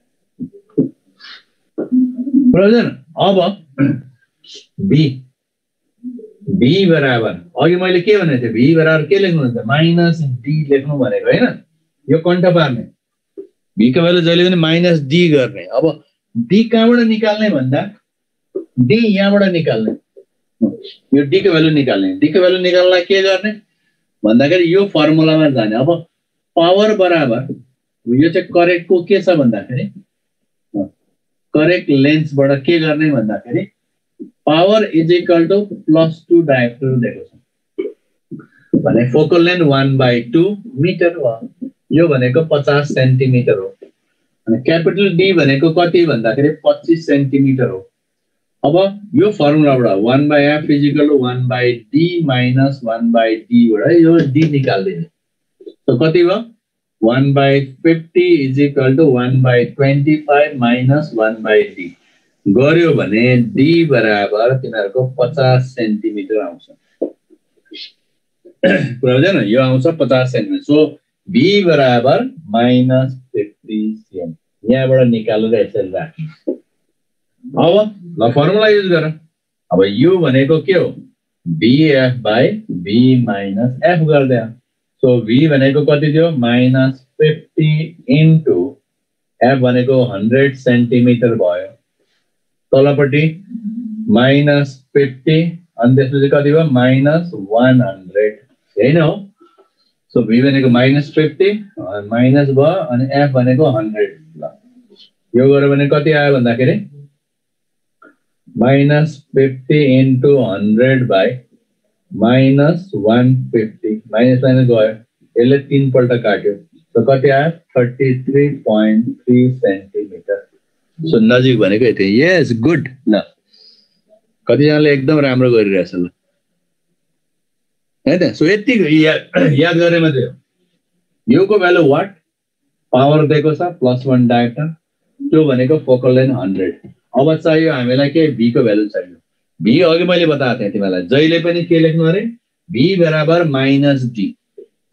बुझ्दैन अब बी भी बराबर। अघि मैले के भनेको थिएँ? भी बराबर के लेख्नुहुन्छ? माइनस डी लेख्नु भनेको होइन? यो कन्ठ पार्ने। भीको भ्यालु जहिले पनि माइनस डी गर्ने। अब डी कहाँबाट निकाल्ने भन्दा डी यहाँबाट निकाल्ने। यो डीको भ्यालु निकाल्ने। डीको भ्यालु निकाल्नलाई के गर्ने? भन्दाखेरि यो फर्मुलामा जाने। अब पावर बराबर यो चाहिँ करेक्टको के छ भन्दाखेरि करेक्ट लेन्सबाट के गर्ने भन्दाखेरि power is equal to plus two dioptre दिएको छ भने focal length one by two metre भयो यो भनेको पचास सेन्टिमिटर हो। अनि क्यापिटल डी भनेको कति भन्दाखेरि पच्चिस सेन्टिमिटर हो। अब यो फर्मुलाबाट one by F is equal one by D minus one by डीबाट यो डी निकालिदिने। कति भयो? One by fifty is equal to one by twenty five minus one by D गऱ्यो भने डी बराबर तिनीहरूको पचास सेन्टिमिटर आउँछ। कुरा बुझेन यो आउँछ पचास सेन्टिमिटर। सो बी बराबर माइनस फिफ्टी सिएम यहाँबाट निकालेर यसरी राख्नु। अब ल फर्मुला युज गर। अब यु भनेको के हो? BF by B minus F गरिदियो सो भी भनेको कति थियो? माइनस फिफ्टी इन्टु एफ भनेको हन्ड्रेड सेन्टिमिटर भयो। तलपट्टि माइनस फिफ्टी अनि त्यसपछि कति भयो? माइनस वान हन्ड्रेड होइन हो? सो भी भनेको माइनस फिफ्टी माइनस भयो अनि एफ भनेको हन्ड्रेड ल यो गऱ्यो भने कति आयो भन्दाखेरि? Minus fifty into hundred by minus one fifty minus minus गयो यसले तिनपल्ट काट्यो। सो कति आयो? Thirty three point three centimetre so नजिक भनेको यति। यस गुड ल। कतिजनाले एकदम राम्रो गरिरहेछ ल। होइन सो यति याद गरे मात्रै हो युको भ्यालु वाट पावर दिएको छ प्लस वान डायरेक्टर त्यो भनेको फोकल लाइन हन्ड्रेड अब चाहियो हामीलाई के भीको भ्यालु चाहियो भी अघि मैले बताएको थिएँ तिमीलाई जहिले पनि के लेख्नु अरे भी बराबर माइनस डी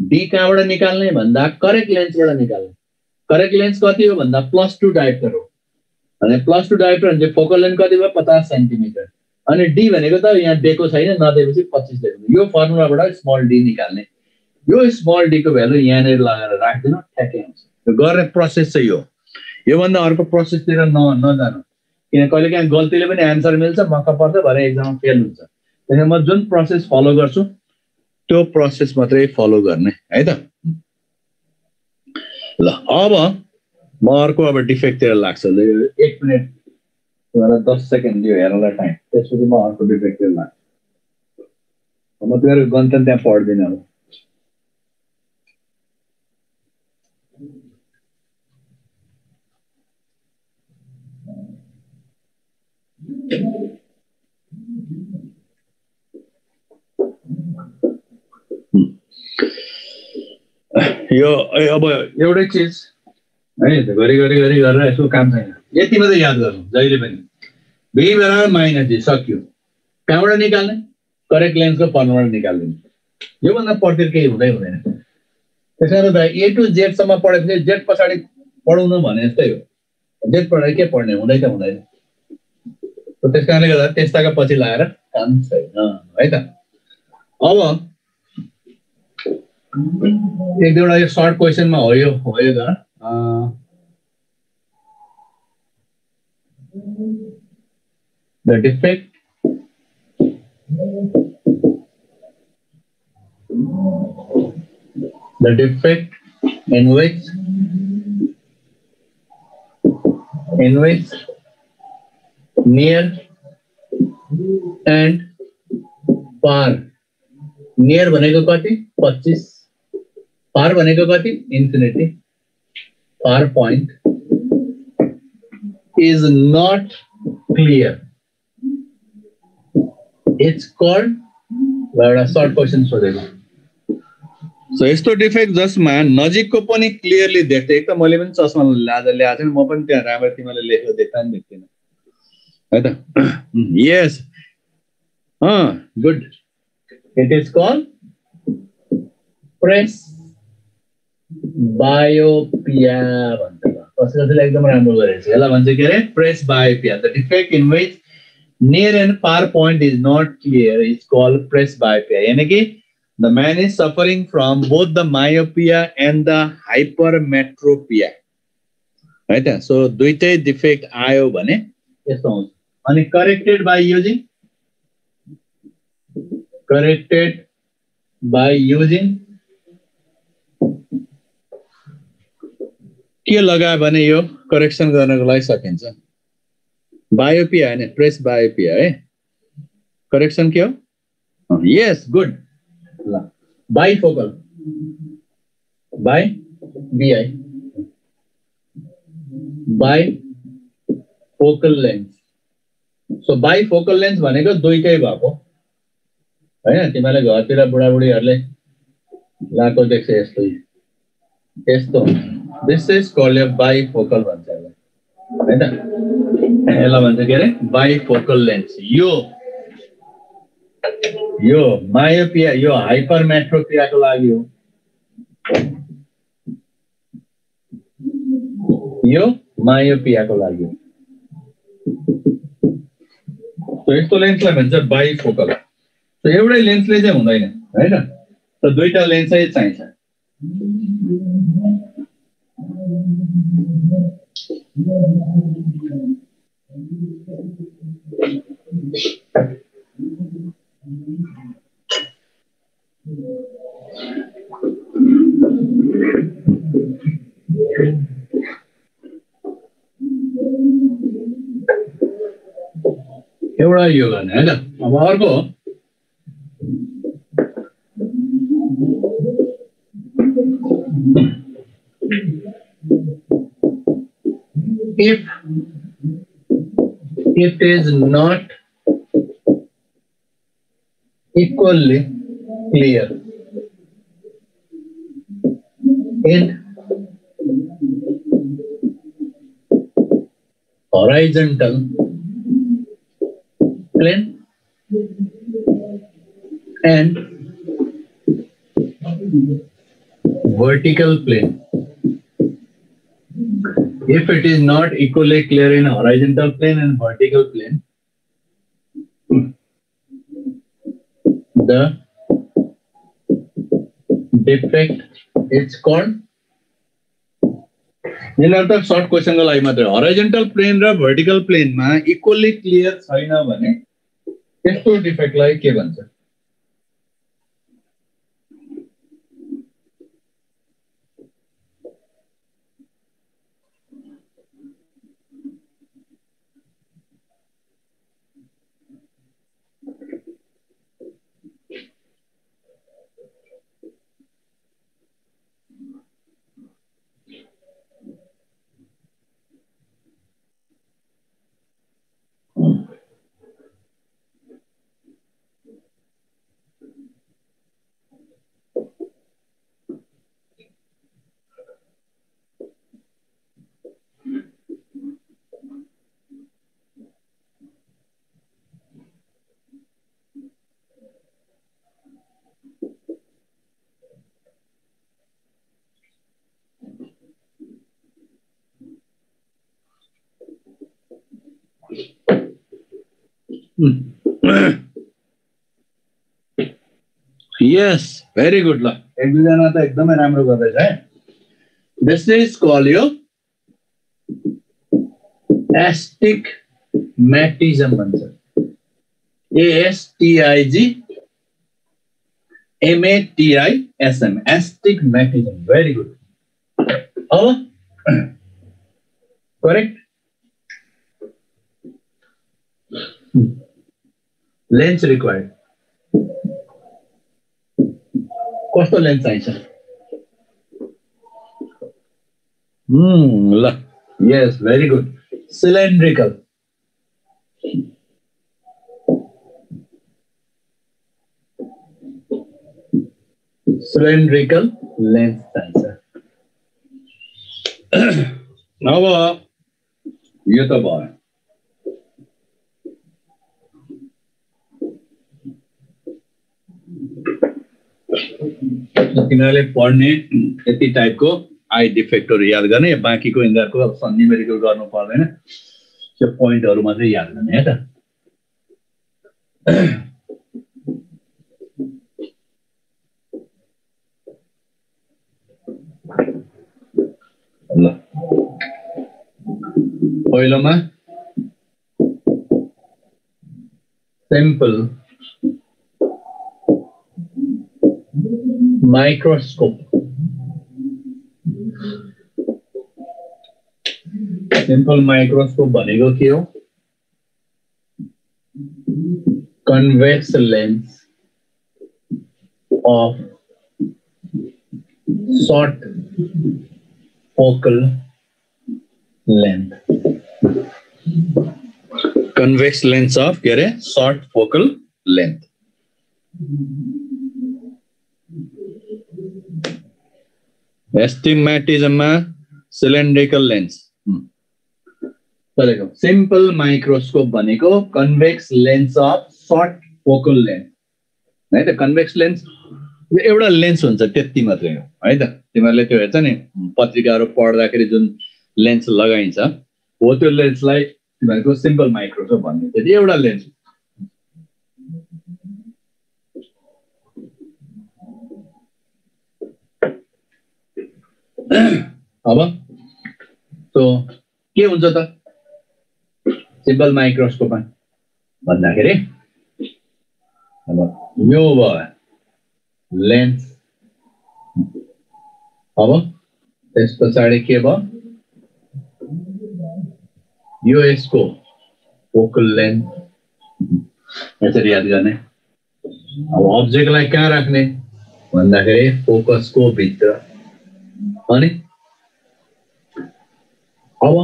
डी कहाँबाट निकाल्ने भन्दा करेक्ट लेन्सबाट निकाल्ने करेक्ट लेन्स कति हो भन्दा प्लस टू डायरेक्टर हो भने प्लस टू डायरेक्टर भने चाहिँ फोकल लेन्थ कति भयो पचास सेन्टिमिटर अनि डी भनेको त यहाँ दिएको छैन नदिएपछि पच्चिस दिएको यो फर्मुलाबाट स्मल डी निकाल्ने। यो स्मल डीको भ्यालु यहाँनिर लगाएर राखिदिनु ठ्याक्कै आउँछ। गर्ने प्रोसेस चाहिँ यो योभन्दा अर्को प्रोसेसतिर न नजानु। किन कहिले काहीँ गल्तीले पनि एन्सर मिल्छ मक्का पर्छ भरे एक्जाममा फेल हुन्छ। त्यसरी म जुन प्रोसेस फलो गर्छु त्यो प्रोसेस मात्रै फलो गर्ने है त? ल अब म अर्को अब डिफेक्टतिर लाग्छ। एक मिनट तिमीहरूलाई दस सेकेन्ड दियो हेर्नलाई टाइम त्यसपछि म अर्को डिफेक्टिभ लान्छु म तिमीहरूको गन्थन त्यहाँ पढ्दिनँ अब यो अब एउटै चिज है घरि घरि गरेर यसो काम छैन यति मात्रै याद गर्नु जहिले पनि बी बराबर माइनस जी सक्यो कहाँबाट निकाल्ने करेक्ट लेन्सको फर्मुबाट निकालिदिनु योभन्दा पढ्दै केही हुँदै हुँदैन त्यस कारण त ए टु जेडसम्म पढेपछि जेड पछाडि पढाउनु भने जस्तै हो जेड पढाएर के पढ्ने हुँदै त हुँदैन त्यस कारणले गर्दा त्यस्ताको पछि लगाएर काम छैन है त अब एक दुईवटा यो सर्ट क्वेसनमा हो यो हो यो त the defect the defect in which in which near and far near भनेको कति पच्चिस फार भनेको कति infinity far point is not clear. It's called एउटा सर्ट क्वेसन सोधेको सो यस्तो डिफेक्ट जसमा नजिकको पनि क्लियरली देख्थेँ एक त मैले पनि चस्मा आज ल्याएको थिएँ म पनि त्यहाँ राम्ररी तिमीले लेखेको देख्दा पनि देख्दिनँ है त yes good it is call presbyopia भन्छ कसै कसैले एकदम राम्रो गरेको छ यसलाई भन्छ के अरे presbyopia the defect in which near and far point is not clear is call presbyopia यानि कि the man is suffering from both the myopia and the hypermetropia है त सो दुइटै डिफेक्ट आयो भने यस्तो आउँछ अनि corrected by using corrected by using के लगायो भने यो करेक्सन गर्नको लागि सकिन्छ। बायोपिया होइन प्रेस बायोपिया है। करेक्सन के हो? यस गुड ल bifocal bi BI bifocal lens so bifocal lens भनेको दुइटै भएको होइन तिमीहरूले घरतिर बुढाबुढीहरूले लाएको देख्छ यस्तो। यस्तो। दिस इज कल बाइफोकल भन्छ यसलाई होइन यसलाई भन्छ के अरे बाइफोकल लेन्स यो यो मायोपिया यो हाइपर मेट्रोपियाको लागि हो यो मायोपियाको लागि हो यस्तो लेन्सलाई भन्छ बाइफोकल एउटै लेन्सले चाहिँ हुँदैन होइन त दुईवटा लेन्सै चाहिन्छ एउटा यो गर्ने होइन अब अर्को if it is not equally clear in horizontal plane and vertical plane if it is not equally clear in horizontal plane and vertical plane, the defect is called यसलाई सर्ट क्वेसनको लागि मात्रै हराइजेन्टल प्लेन र vertical प्लेनमा equally clear छैन भने त्यस्तो डिफेक्टलाई के भन्छ यस भेरी गुड ल एक दुईजना त एकदमै राम्रो गर्दैछ है? दिस इज कल यो एस्टिक म्याटिजम भन्छ ASTIG MATISM astigmatism very good अब करेक्ट लेन्स रिक्वायर्ड कस्तो लेन्स चाहिन्छ ल yes very good cylindrical cylindrical lens चाहिन्छ अब यो त भयो तिमीहरूले पढ्ने यति टाइपको आई डिफेक्टहरू याद गर्ने बाँकीको यिनीहरूको अब न्युमेरिकल गर्नु पर्दैन त्यो पोइन्टहरू मात्रै याद गर्ने है त ल पहिलोमा सिम्पल microscope. Simple microscope भनेको के हो convex lens of short focal length. Convex lens of के अरे short focal एस्टिमेटिजममा सिलिन्ड्रिकल लेन्स चलेको। सिम्पल माइक्रोस्कोप भनेको convex lens of short focal length है त? कन्भेक्स लेन्स एउटा लेन्स हुन्छ त्यति मात्रै हो। है त? तिमीहरूले त्यो हेर्छ नि पत्रिकाहरू पढ्दाखेरि जुन लेन्स लगाइन्छ हो त्यो लेन्सलाई तिमीहरूको सिम्पल माइक्रोस्कोप भन्ने। त्यति एउटा लेन्स अब सो के हुन्छ त? सिम्पल माइक्रोस्कोपमा भन्दाखेरि अब यो भयो लेन्स अब त्यस पछाडि के भयो? यो यसको फोकल लेन्थ यसरी याद गर्ने। अब अब्जेक्टलाई कहाँ राख्ने? भन्दाखेरि फोकसको भित्र। अनि अब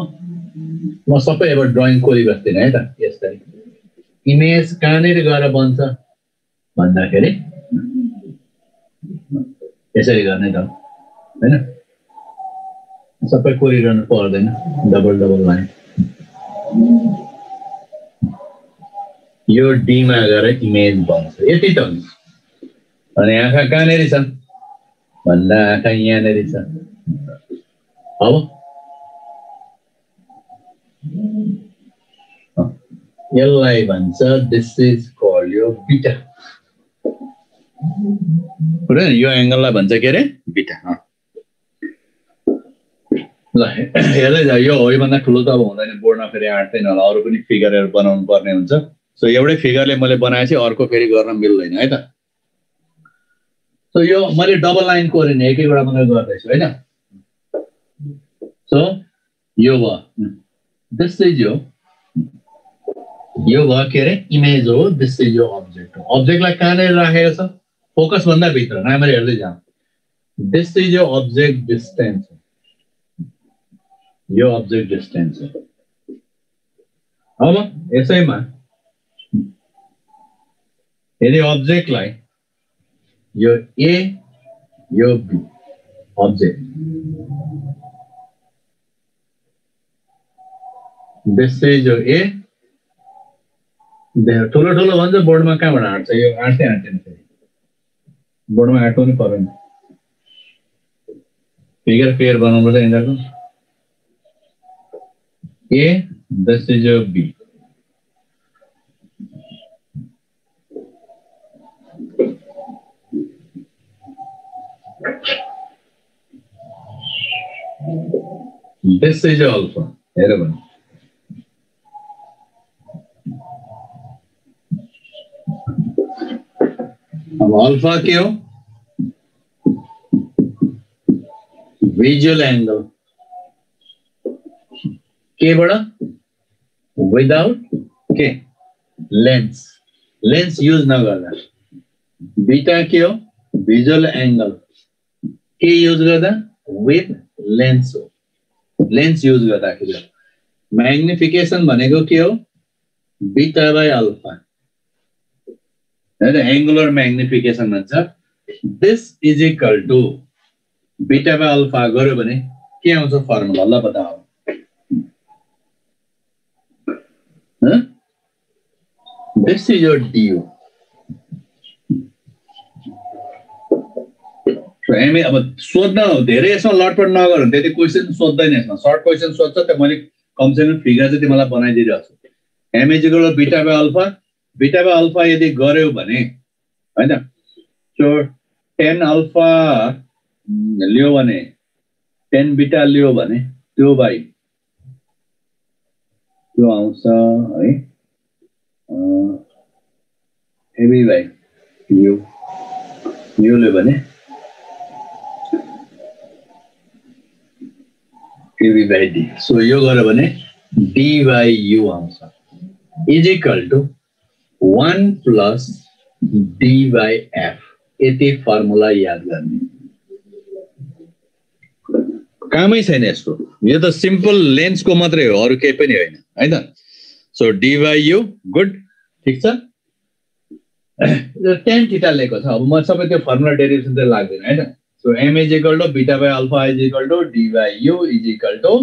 म सबै अब ड्रइङ कोरिबस्दिनँ है त यसरी इमेज कहाँनिर गएर बन्छ भन्दाखेरि यसरी गर्ने त होइन सबै कोरिरहनु पर्दैन डबल डबल लाइन यो डीमा गएर इमेज बन्छ यति त अनि आँखा कहाँनिर छ भन्दा आँखा यहाँनिर छ अब यसलाई भन्छ दिस इज कल यो बिटा यो एङ्गललाई भन्छ के अरे बिटा ल हेर्दै जा यो हो योभन्दा ठुलो त अब हुँदैन बोर्डमा फेरि आँट्दैन होला अरू पनि फिगरहरू बनाउनु पर्ने हुन्छ सो एउटै फिगरले मैले बनाएपछि अर्को फेरि गर्न मिल्दैन है त सो यो मैले डबल लाइन कोरेन एक एकवटा मात्रै गर्दैछु होइन यो भयो दिस यो यो भयो के अरे इमेज हो दिस इज यो अब्जेक्ट हो अब्जेक्टलाई कहाँनिर राखेको छ फोकस भन्दा भित्र राम्ररी हेर्दै जाउँ दिस इज यो अब्जेक्ट डिस्टेन्स यो अब्जेक्ट डिस्टेन्स हो अब यसैमा यदि अब्जेक्टलाई यो ए यो बी अब्जेक्ट ठूल चाहिँ जो ए ठुलो ठुलो भन्छ बोर्डमा कहाँबाट आँट्छ यो आँट्दै आँटेन फेरि बोर्डमा आँटाउनु फिगर पेयर बनाउनुपर्छ यिनीहरूको A this is your B. This is alpha. Here. अब अल्फा के हो? भिजुअल एङ्गल केबाट विदाउट के लेन्स लेन्स युज नगर्दा बिटा के हो? भिजुअल एङ्गल के युज गर्दा विथ लेन्स हो. लेन्स युज गर्दाखेरि म्याग्निफिकेसन भनेको के हो? बिटा बाई अल्फा होइन एङ्गुलर म्याग्निफिकेसन भन्छ। This is equal to beta by alpha गऱ्यो भने के आउँछ फर्मुला ल बताऊ। This is your du. MA अब सोध्न धेरै यसमा लटपट नगर त्यति क्वेसन सोध्दैन यसमा। सर्ट क्वेसन सोध्छ त्यो मैले कमसेकम फिगर चाहिँ तिमीलाई बनाइदिइरहेको छु। MA equal beta by alpha beta by alpha यदि गऱ्यौ भने होइन? सो टेन अल्फा लियो भने टेन बिटा लियो भने त्यो बाई त्यो आउँछ है? हेभी बाई यो यो लियो। भने हेभी बाई डी। सो यो गऱ्यो भने डी बाई यु आउँछ। Is equal to one plus D by F यति फर्मुला याद गर्ने। कामै छैन यसको। यो त सिम्पल लेन्सको मात्रै हो अरू केही पनि होइन। होइन सो डिवाई यु गुड ठिक छ? टेन थिटा लिएको छ। अब म सबै त्यो फर्मुला डेरिभेसन चाहिँ लाग्दैन होइन so M is to beta by alpha is equal to D by U is equal to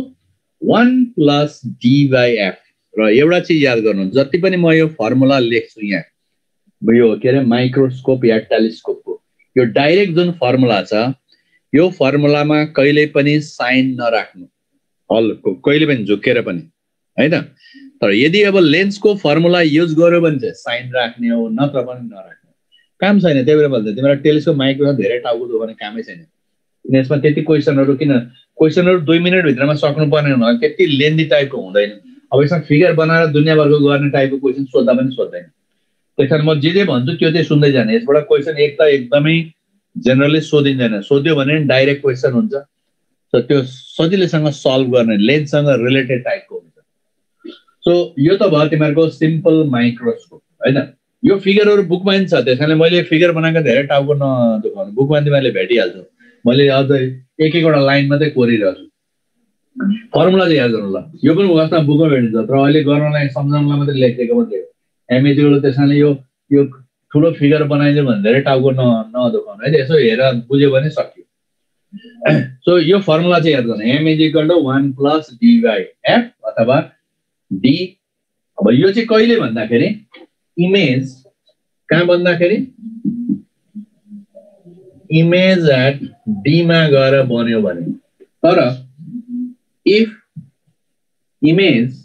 one plus D by F र एउटा चिज याद गर्नु जति पनि म यो फर्मुला लेख्छु यहाँ यो के अरे माइक्रोस्कोप या टेलिस्कोपको यो डाइरेक्ट जुन फर्मुला छ यो फर्मुलामा कहिले पनि साइन नराख्नु हलको कहिले पनि झुकेर पनि होइन? तर यदि अब लेन्सको फर्मुला युज गर्यो भने चाहिँ साइन राख्ने हो नत्र पनि नराख्ने काम छैन त्यही भएर भन्छ तिमीलाई टेलिस्कोप माइक्रोमा धेरै टाउको भने कामै छैन। किन यसमा त्यति क्वेसनहरू किन क्वेसनहरू दुई मिनटभित्रमा सक्नुपर्ने हुन त्यति लेन्दी टाइपको हुँदैन। अब यसमा फिगर बनाएर दुनियाँभरको गर्ने टाइपको क्वेसन सोद्धा पनि सोध्दैन। त्यस कारण म जे जे भन्छु त्यो चाहिँ सुन्दै जाने। यसबाट क्वेसन एक त एकदमै जेनरली सोधिँदैन। सोध्यो भने डाइरेक्ट क्वेसन हुन्छ। सो त्यो सजिलैसँग सल्भ गर्ने लेन्ससँग रिलेटेड टाइपको हुन्छ। सो यो त भयो तिमीहरूको सिम्पल माइक्रोस्कोप होइन? यो फिगरहरू बुकमा पनि छ। त्यस कारणले मैले फिगर बनाएको धेरै टाउको नदुखाउनु। बुकमा तिमीहरूले भेटिहाल्छौ। मैले अझ एक एकवटा लाइन मात्रै छु फर्मुला चाहिँ याद गर्नु ल यो पनि वास्तवमा बुकमा भेटिन्छ तर अहिले गर्नलाई सम्झाउनलाई मात्रै लेखिदिएको मात्रै हो एमएजीबाट त्यस कारणले यो यो ठुलो फिगर बनाइदियो भने धेरै टाउको न नदुखाउनु है यसो हेरेर बुझ्यो भने सक्यो सो यो फर्मुला चाहिँ याद गर्नु M is equal to one plus D by F अथवा डी अब यो चाहिँ कहिले भन्दाखेरि इमेज कहाँ भन्दाखेरि इमेज एट डीमा गएर बन्यो भने तर if image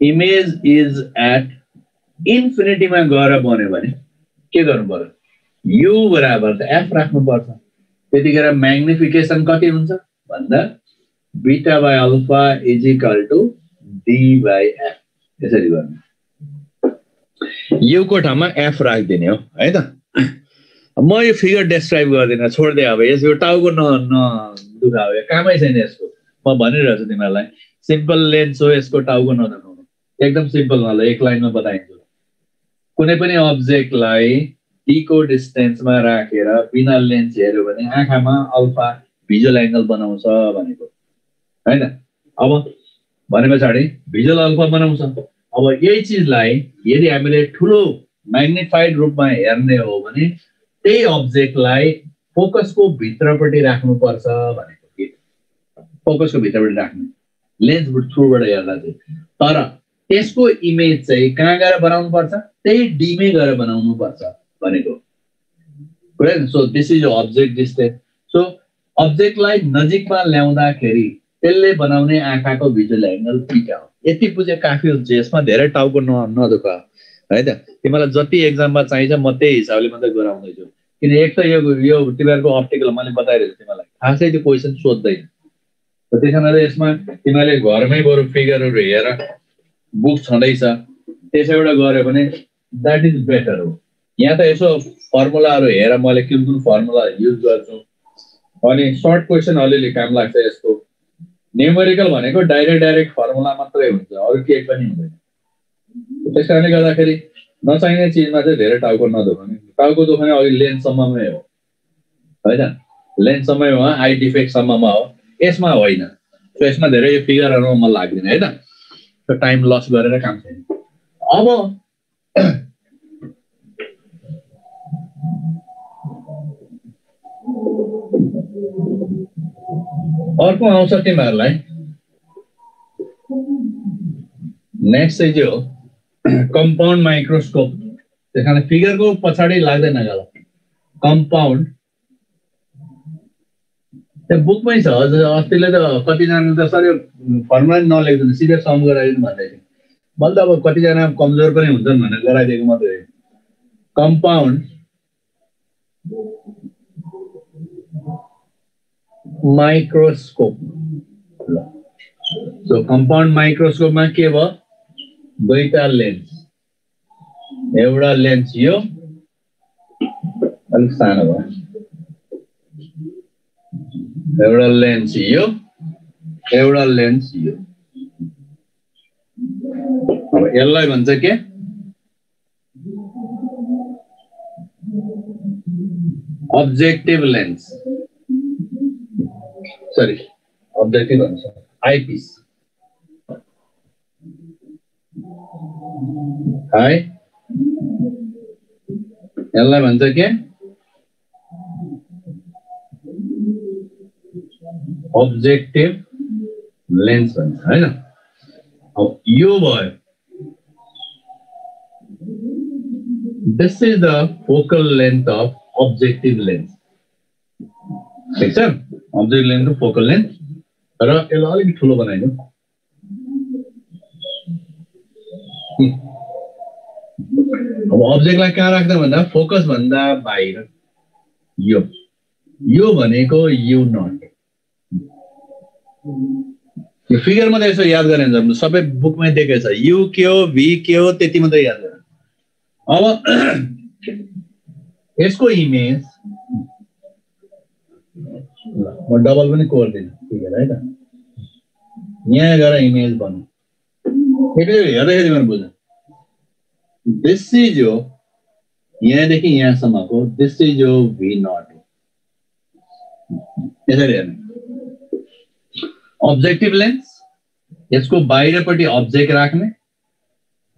image is at इन्फिनिटीमा गएर बन्यो भने के गर्नु पर्यो यु बराबर त एफ राख्नुपर्छ त्यतिखेर म्याग्निफिकेसन कति हुन्छ भन्दा beta by alpha is equal to D by F यसरी गर्नु युको ठाउँमा एफ राखिदिने हो है त म यो फिगर डेस्क्राइब गर्दिनँ छोडिदिएँ अब यसको टाउको न न दुखा हो कामै छैन यसको। म भनिरहेको छु तिमीहरूलाई। सिम्पल लेन्स हो यसको टाउको नदुखाउ एकदम सिम्पल वाला एक लाइनमा बताइन्छु कुनै पनि अब्जेक्टलाई डीको डिस्टेन्समा राखेर बिना लेन्स हेऱ्यो भने आँखामा अल्फा भिजुअल एङ्गल बनाउँछ भनेको। होइन? अब भने पछाडि भिजुअल अल्फा बनाउँछ। अब यही चिजलाई यदि हामीले ठुलो म्याग्निफाइड रूपमा हेर्ने हो भने त्यही अब्जेक्टलाई फोकसको भित्रपट्टि राख्नुपर्छ भनेको कि? फोकसको भित्रपट्टि राख्ने। लेन्स थ्रुबाट हेर्दा चाहिँ। तर त्यसको इमेज चाहिँ कहाँ गएर बनाउनु पर्छ त्यही डिमै गएर बनाउनु पर्छ भनेको so this is object distance so अब्जेक्टलाई नजिकमा ल्याउँदाखेरि त्यसले बनाउने आँखाको भिजुअल एङ्गल पिटा हो। यति बुझे काफी हुन्छ। यसमा धेरै टाउको न नदुख है त? तिमीलाई जति एक्जाममा चाहिन्छ म त्यही हिसाबले मात्रै गराउँदैछु। किन एक त यो यो तिमीहरूको अप्टिकल मैले बताइरहेको तिमीलाई। खासै त्यो क्वेसन सोध्दैन। त्यही कारणले यसमा तिमीले घरमै बरु फिगरहरू हेर बुक छँदैछ। त्यसैबाट गऱ्यो भने द्याट इज बेटर हो। यहाँ त यसो फर्मुलाहरू हेर मैले कुन कुन फर्मुला युज गर्छु। अनि सर्ट क्वेसन अलिअलि काम लाग्छ यसको। न्युमेरिकल भनेको डाइरेक्ट डाइरेक्ट फर्मुला मात्रै हुन्छ। अरू केही पनि हुँदैन। त्यस कारणले गर्दाखेरि नचाहिने चिजमा चाहिँ धेरै टाउको नदुखाउने टाउको दुखाउने अघि लेन्ससम्ममै हो। होइन? लेन्ससम्ममा आई डिफेक्टसम्ममा हो। यसमा होइन। सो यसमा धेरै यो फिगरहरू म लाग्दैन है त टाइम लस गरेर काम छैन। अब अर्को आउँछ तिमीहरूलाई। नेक्स्ट चाहिँ के हो? कम्पाउन्ड माइक्रोस्कोप त्यस कारण फिगरको पछाडि लाग्दैन गल कम्पाउन्ड त्यो बुकमै छ अस्तिले त कतिजना त सर फर्मुला नलेख्दैन सिधै सम गराइदिनु भन्दै थियो मैले त अब कतिजना कमजोर पनि हुन्छन् भनेर गराइदिएको मात्रै कम्पाउन्ड माइक्रोस्कोप सो कम्पाउन्ड माइक्रोस्कोपमा के भयो दुईवटा लेन्स एउटा लेन्स यो अलिक सानो भयो। एउटा लेन्स यो एउटा लेन्स यो। अब यसलाई भन्छ के? अब्जेक्टिभ लेन्स सरी अब्जेक्टिभ भन्छ आइपिस है यसलाई भन्छ के अब्जेक्टिभ लेन्स भन्छ होइन अब यो भयो this is the focal length of objective lens ठिक छ अब्जेक्ट लेन्थको फोकल लेन्थ र यसलाई अलिकति ठुलो बनाइदिउँ अब अब्जेक्टलाई कहाँ राख्दा भन्दा फोकस भन्दा बाहिर। यो यो भनेको यु नट यो फिगर मात्रै यसो याद गरेर हुन्छ सबै बुकमै देखेको छ। यु के हो भी के हो त्यति मात्रै याद गर अब यसको इमेज म डबल पनि कोर्दिनँ फिगर है त। यहाँ गएर इमेज बनाऊ हेर्दाखेरि मैले बुझ दिस इज हो यहाँदेखि यहाँसम्मको दिस इज हो भी नट यसरी हेर्नु अब्जेक्टिभ लेन्स यसको बाहिरपट्टि अब्जेक्ट राख्ने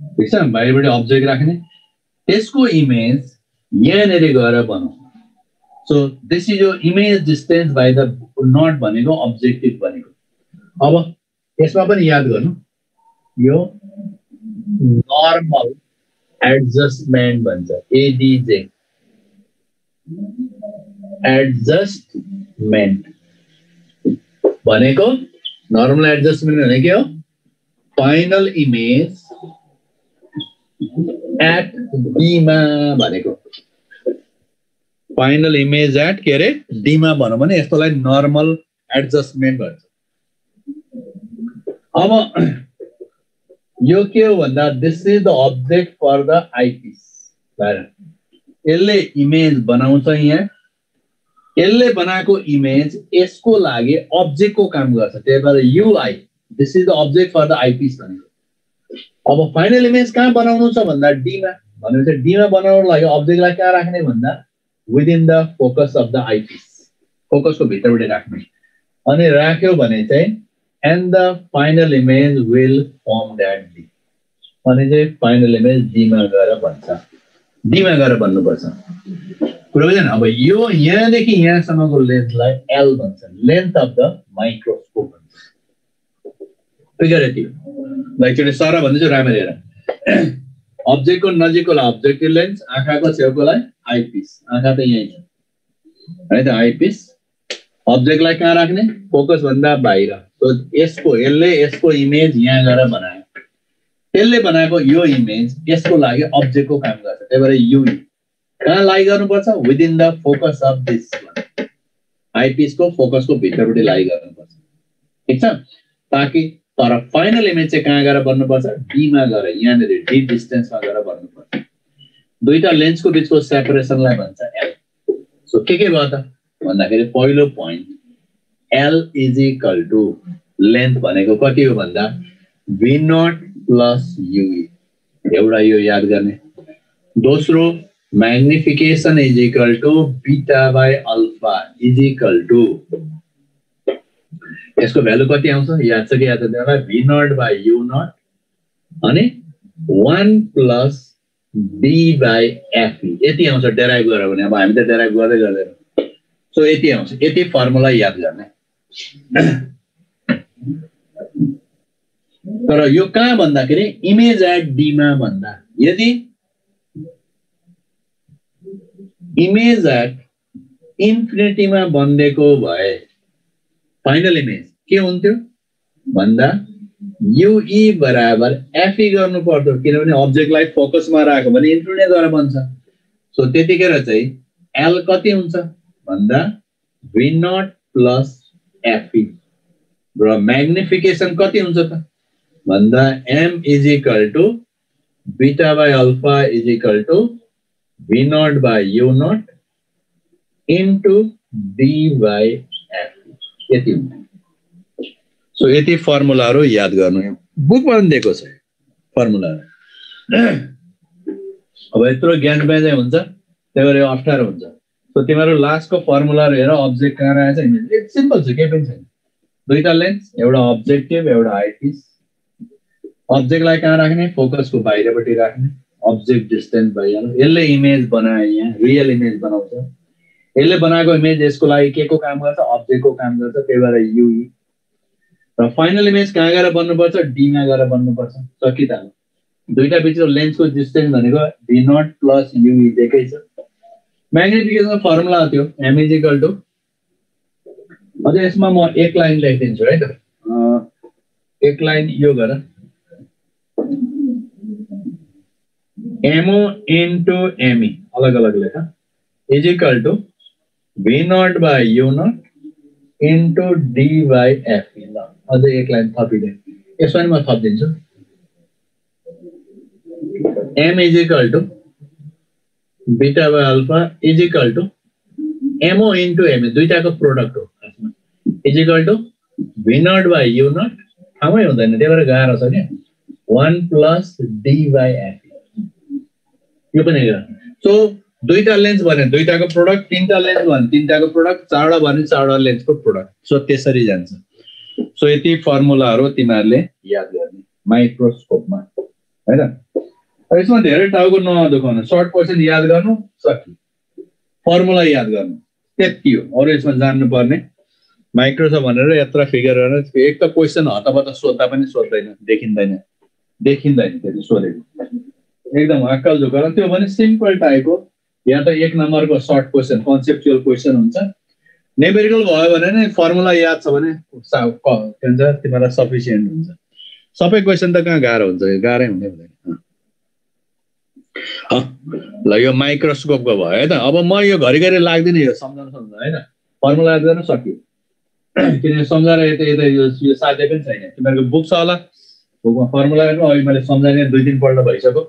ठिक छ बाहिरपट्टि अब्जेक्ट राख्ने त्यसको इमेज यहाँनिर गएर बनाऊ सो दिस इज यो image distance by the naught भनेको अब्जेक्टिभ भनेको अब यसमा पनि याद गर्नु। यो नर्मल एडजस्टमेन्ट भन्छ एडिजे एडजस्टमेन्ट भनेको नर्मल एडजस्टमेन्ट भने के हो? फाइनल इमेज एट डीमा भनेको। फाइनल इमेज एट के अरे? डीमा भनौँ भने यस्तोलाई नर्मल एडजस्टमेन्ट भन्छ। अब यो के हो भन्दा this is the object for the eyepiece यसले इमेज बनाउँछ यहाँ यसले बनाएको इमेज यसको लागि अब्जेक्टको काम गर्छ त्यही भएर UI this is the object for the eyepiece भनेको अब फाइनल इमेज कहाँ बनाउनु छ भन्दा डीमा भनेपछि डीमा बनाउनुको लागि अब्जेक्टलाई कहाँ राख्ने भन्दा within the focus of the eyepiece फोकसको भित्रबाट राख्ने अनि राख्यो भने चाहिँ and the final image will that D अनि चाहिँ फाइनल इमेज डीमा गएर भन्छ डीमा गएर भन्नुपर्छ कुरो बुझेन अब यो यहाँदेखि यहाँसम्मको लेन्थलाई एल भन्छ। लेन्थ अफ द माइक्रोस्कोप भन्छ। फिगर यति हो एकचोटि सर भन्दैछु राम्ररी हेर। अब्जेक्टको नजिककोलाई अब्जेक्टिभ लेन्स आँखाको छेउकोलाई आइपिस आँखा त यहीँ छ। है त आइपिस अब्जेक्टलाई कहाँ राख्ने? फोकस भन्दा बाहिर। यसको यसले यसको इमेज यहाँ गएर बनायो। त्यसले बनाएको यो इमेज यसको लागि अब्जेक्टको काम गर्छ। त्यही भएर युई कहाँ लाइ गर्नुपर्छ? Within the focus of this आइपिसको फोकसको भित्रपट्टि लाइ गर्नुपर्छ। ठिक छ? ताकि तर फाइनल इमेज चाहिँ कहाँ गएर बन्नुपर्छ? डीमा गएर यहाँनिर डी डिस्टेन्समा गएर बन्नुपर्छ। दुईवटा लेन्सको बिचको सेपरेसनलाई भन्छ एल सो के के भयो त? भन्दाखेरि पहिलो point L is equal to length भनेको कति हो भन्दा भी नट प्लस युई एउटा यो याद गर्ने। दोस्रो magnification is equal to beta by alpha is equal to यसको भ्यालु कति आउँछ? याद छ कि याद छ। V naught by U naught अनि one plus B by FE यति आउँछ डेराइभ गरेर भने। अब हामी त डेराइभ गर्दै गर्दैन। सो यति आउँछ। यति फर्मुला याद गर्ने। तर यो कहाँ भन्दाखेरि इमेज एट डीमा भन्दा यदि इमेज एट इन्फिनिटीमा बनिदिएको भए फाइनल इमेज के हुन्थ्यो? भन्दा युई बराबर एफई गर्नु पर्थ्यो किनभने अब्जेक्टलाई फोकसमा राख्यो भने इन्फिनिटीद्वारा बन्छ। सो त्यतिखेर चाहिँ एल कति हुन्छ? भन्दा भी प्लस एफई र म्याग्निफिकेसन कति हुन्छ त भन्दा M is equal to beta by alpha is equal to V naught by U naught into D by F यति हुन्छ सो यति फर्मुलाहरू याद गर्नु बुकमा पनि दिएको छ फर्मुलाहरू अब यत्रो ज्ञान पाइँदै हुन्छ त्यही भएर अप्ठ्यारो हुन्छ सो तिमीहरू लास्टको फर्मुलाहरू हेर अब्जेक्ट कहाँ रहेछ सिम्पल छ केही पनि छैन। दुईवटा लेन्स एउटा अब्जेक्टिभ एउटा आइपिस अब्जेक्टलाई कहाँ राख्ने? फोकसको बाहिरपट्टि राख्ने। अब्जेक्ट डिस्टेन्स भइहाल्यो। यसले इमेज बनायो यहाँ रियल इमेज बनाउँछ। यसले बनाएको इमेज यसको लागि के को काम गर्छ? अब्जेक्टको काम गर्छ त्यही भएर युई र फाइनल इमेज कहाँ गएर बन्नुपर्छ? डीमा गएर बन्नुपर्छ। सकित दुईवटा बिचको लेन्सको डिस्टेन्स भनेको डी नट प्लस युई दिएकै छ। म्याग्निफिकेसन फर्मुला थियो एमइजिकल टु अझ यसमा म एक लाइन लेखिदिन्छु है। त एक लाइन यो गर। एमओ इन्टु एमई अलग अलग लेखा। Is equal to V naught by U naught into D by FE ल। अझै एक लाइन थपिदिएँ यसमा म थपिदिन्छु। M is equal to beta by alpha is equal to MO into MA दुइटाको प्रोडक्ट हो। Is equal to V naught by U naught ठाउँमै हुँदैन त्यही भएर गाह्रो छ क्या। One plus D by F यो पनि सो दुईवटा लेन्स भने दुईवटाको प्रोडक्ट तिनवटा लेन्स भने तिनवटाको प्रोडक्ट चारवटा भने चारवटा लेन्सको प्रोडक्ट सो त्यसरी जान्छ। सो यति फर्मुलाहरू तिमीहरूले याद गर्ने। माइक्रोस्कोपमा होइन? यसमा धेरै टाउको नदुखाउनु सर्ट पर्सेन्ट याद गर्नु सकि फर्मुला याद गर्नु त्यति हो। अरू यसमा जान्नुपर्ने। माइक्रो छ भनेर यत्र फिगर गरेर एक त क्वेसन हतपत सोद्धा पनि सोध्दैन देखिँदैन। देखिँदैन त्यो सोधेको। एकदम हक्कल झुकेर त्यो भने सिम्पल टाइपको या त एक नम्बरको सर्ट क्वेसन कन्सेप्चुअल क्वेसन हुन्छ। नेबेरिकल भयो भने नै फर्मुला याद छ भने के भन्छ तिमीलाई सफिसियन्ट हुन्छ। सबै क्वेसन त कहाँ गाह्रो हुन्छ? गाह्रै हुने हुँदैन। ल यो माइक्रोस्कोपको भयो है त? अब म यो घरिघरि लाग्दिनँ यो सम्झाउनु सम्झाउनु होइन फर्मुला गर्न सक्यो। किनभने सम्झाएर यता यता यो साध्य पनि छैन। तिमीहरूको बुक छ होला। बुकमा फर्मुला अघि मैले सम्झाइने दुई तिनपल्ट भइसक्यो।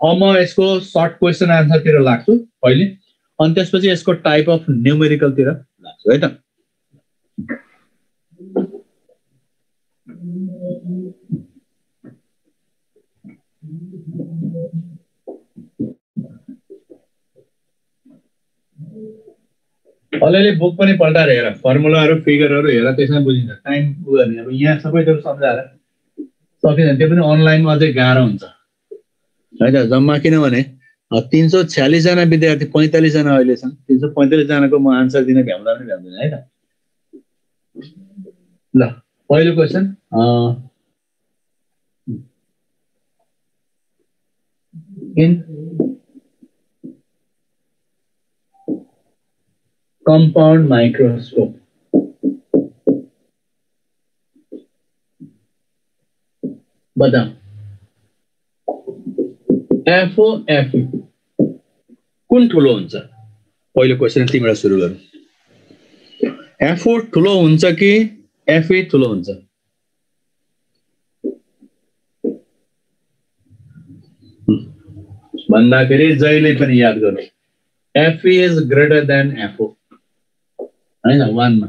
अब म यसको सर्ट क्वेसन एन्सरतिर लाग्छु पहिले। अनि त्यसपछि यसको टाइप अफ न्युमेरिकलतिर लाग्छु है त? अलिअलि बुक पनि पल्टाएर हेर। फर्मुलाहरू फिगरहरू हेर त्यसमा बुझिन्छ। टाइम उ गर्ने। अब यहाँ सबै थोरै सम्झाएर सकिँदैन। त्यो पनि अनलाइनमा अझै गाह्रो हुन्छ। है त जम्मा किनभने तिन सौ छ्यालिसजना विद्यार्थी पैँतालिसजना अहिले छन्। तिन सौ पैँतालिसजनाको म आन्सर दिन भ्याउँदा पनि भ्याउँदैन है त ल पहिलो क्वेसन इन compound microscope. बताओ एफ ओ एफ कुन ठुलो हुन्छ? पहिलो क्वेसन तिमीलाई सुरु गरौँ। एफओ ठुलो हुन्छ कि एफए ठुलो हुन्छ? भन्दाखेरि जहिले पनि याद गर्नु FA is greater than FO होइन वानमा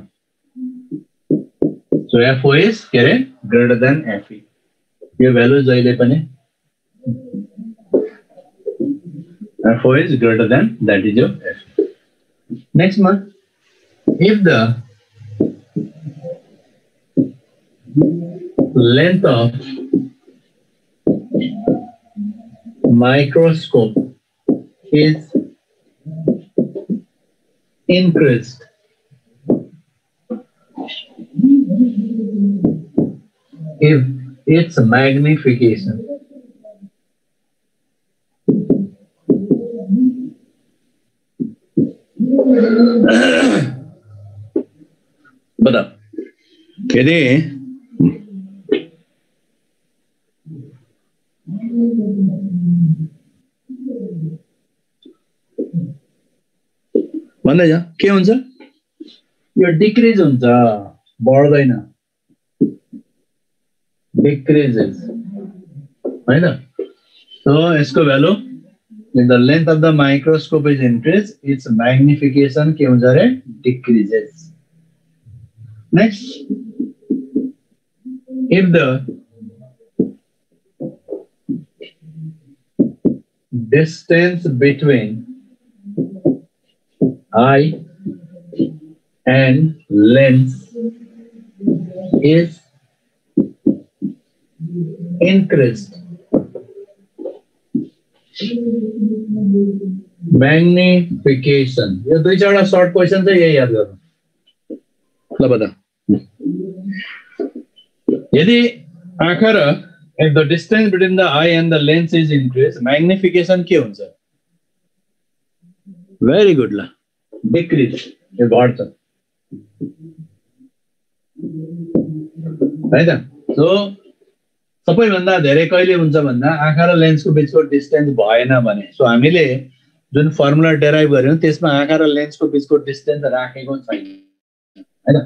सो एफओ इज के अरे ग्रेटर देन एफए यो भ्यालु जहिले पनि FO is greater than that is यो एफ नेक्स्टमा if the length of microscope is increased. If its magnification. बताओ यदि भन्दैछ के हुन्छ यो डिक्रिज हुन्छ बढ्दैन डिक्रिजेस होइन सो यसको value in the length of the microscope is increase its magnification के हुन्छ अरे decreases next if the distance between eye and lens is increased. Magnification. यो दुई चारवटा सर्ट क्वेसन चाहिँ यही याद ल बता यदि आँखा if the distance between the eye and the lens is increased, magnification के हुन्छ भेरी गुड ल डिक्रिज यो घट्छ है त सो सबैभन्दा धेरै कहिले हुन्छ भन्दा आँखा र लेन्सको बिचको डिस्टेन्स भएन भने। सो हामीले जुन फर्मुला डेराइभ गर्यौँ त्यसमा आँखा र लेन्सको बिचको डिस्टेन्स राखेको छैन। होइन?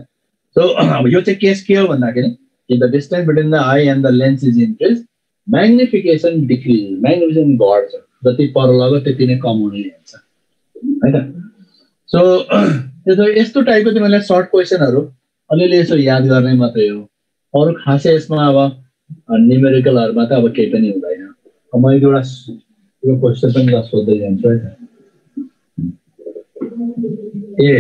सो यो चाहिँ केस के हो भन्दाखेरि if the distance between the eye and the lens is increased, magnification decreases. Magnification घट्छ। जति पर लाग्यो त्यति नै कम हुने हुन्छ। होइन? सो त्यो यस्तो टाइपको तिमीलाई सर्ट क्वेसनहरू अलिअलि यसो याद गर्ने मात्रै हो। अरू खासै यसमा अब न्युमेरिकलहरूमा त अब केही पनि हुँदैन म एक एउटा यो क्वेसन पनि सोध्दै जान्छु है ए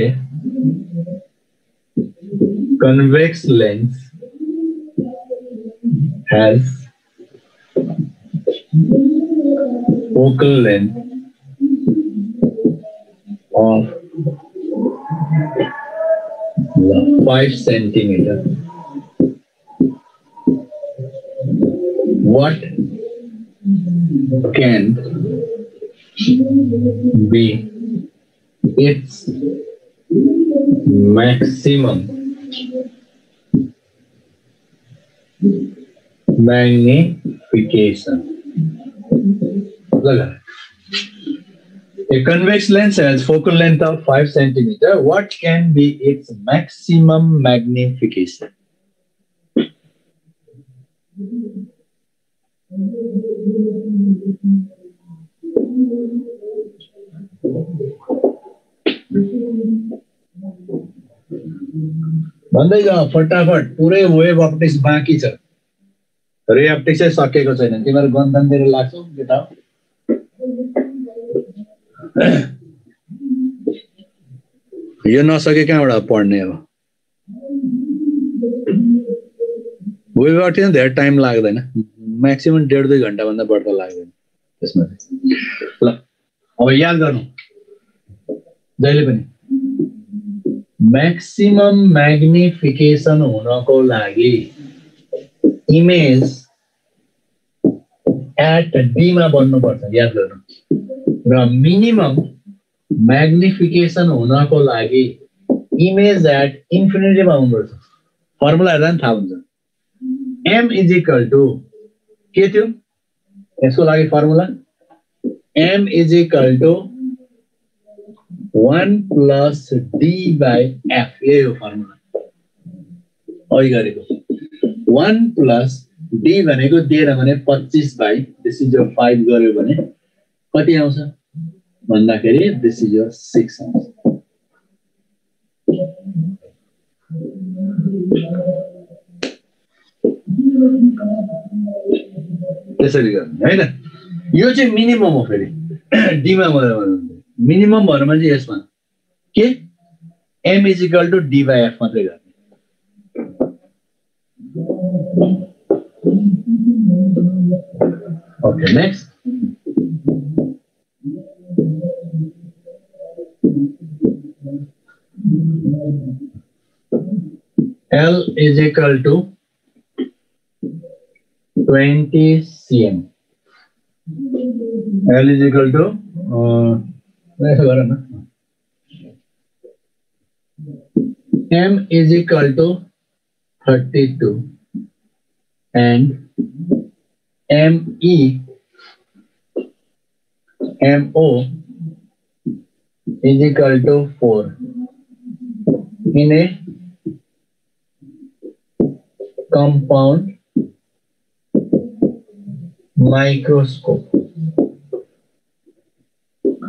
5 centimeter. What can be its maximum magnification. A convex lens has focal length of 5 centimeter. What can be its maximum magnification? भन्दै जाऊ फटाफट। पुरै वेब अप्टिक्स बाँकी छ। रे अप्टिक्सै सकेको छैन। तिमीहरू गन्धनतिर लाग्छौ केटा। यो नसके कहाँबाट पढ्ने अब वेब अप्टिक्स धेरै टाइम लाग्दैन। म्याक्सिमम् डेढ दुई घन्टाभन्दा बढ्दा लाग्दैन त्यसमा ल अब याद गर्नु। जहिले पनि। म्याक्सिमम म्याग्निफिकेसन हुनको लागि इमेज एट डीमा बन्नुपर्छ याद गर्नु। र मिनिमम म्याग्निफिकेसन हुनको लागि इमेज एट इन्फिनिटीमा हुनुपर्छ। फर्मुला हेर्दा पनि थाहा हुन्छ। एम इज इक्वल टु के थियो? यसको लागि formula M is equal to one plus D by F यही हो फर्मुला अघि गरेको। वान प्लस डी भनेको दिएर भने पच्चिस बाई दिस इज यो फाइभ गऱ्यो भने कति आउँछ? भन्दाखेरि दिस इज यो सिक्स आउँछ। त्यसरी गर्नु होइन यो चाहिँ मिनिमम हो फेरि डीमा मिनिमम भरमा चाहिँ यसमा के M is equal to D by F मात्रै गर्ने okay next L is 20 cm. L is equal to uh, M is equal to 32 and ME MO is equal to 4 in a compound microscope.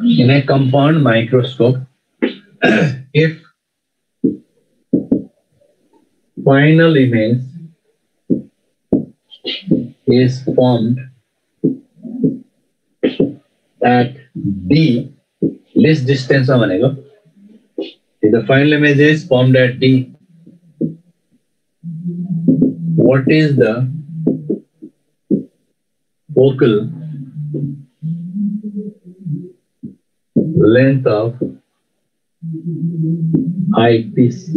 In a compound microscope, if final image is formed at D, this distance of an If the final image is formed at D, what is the focal length of eyepiece?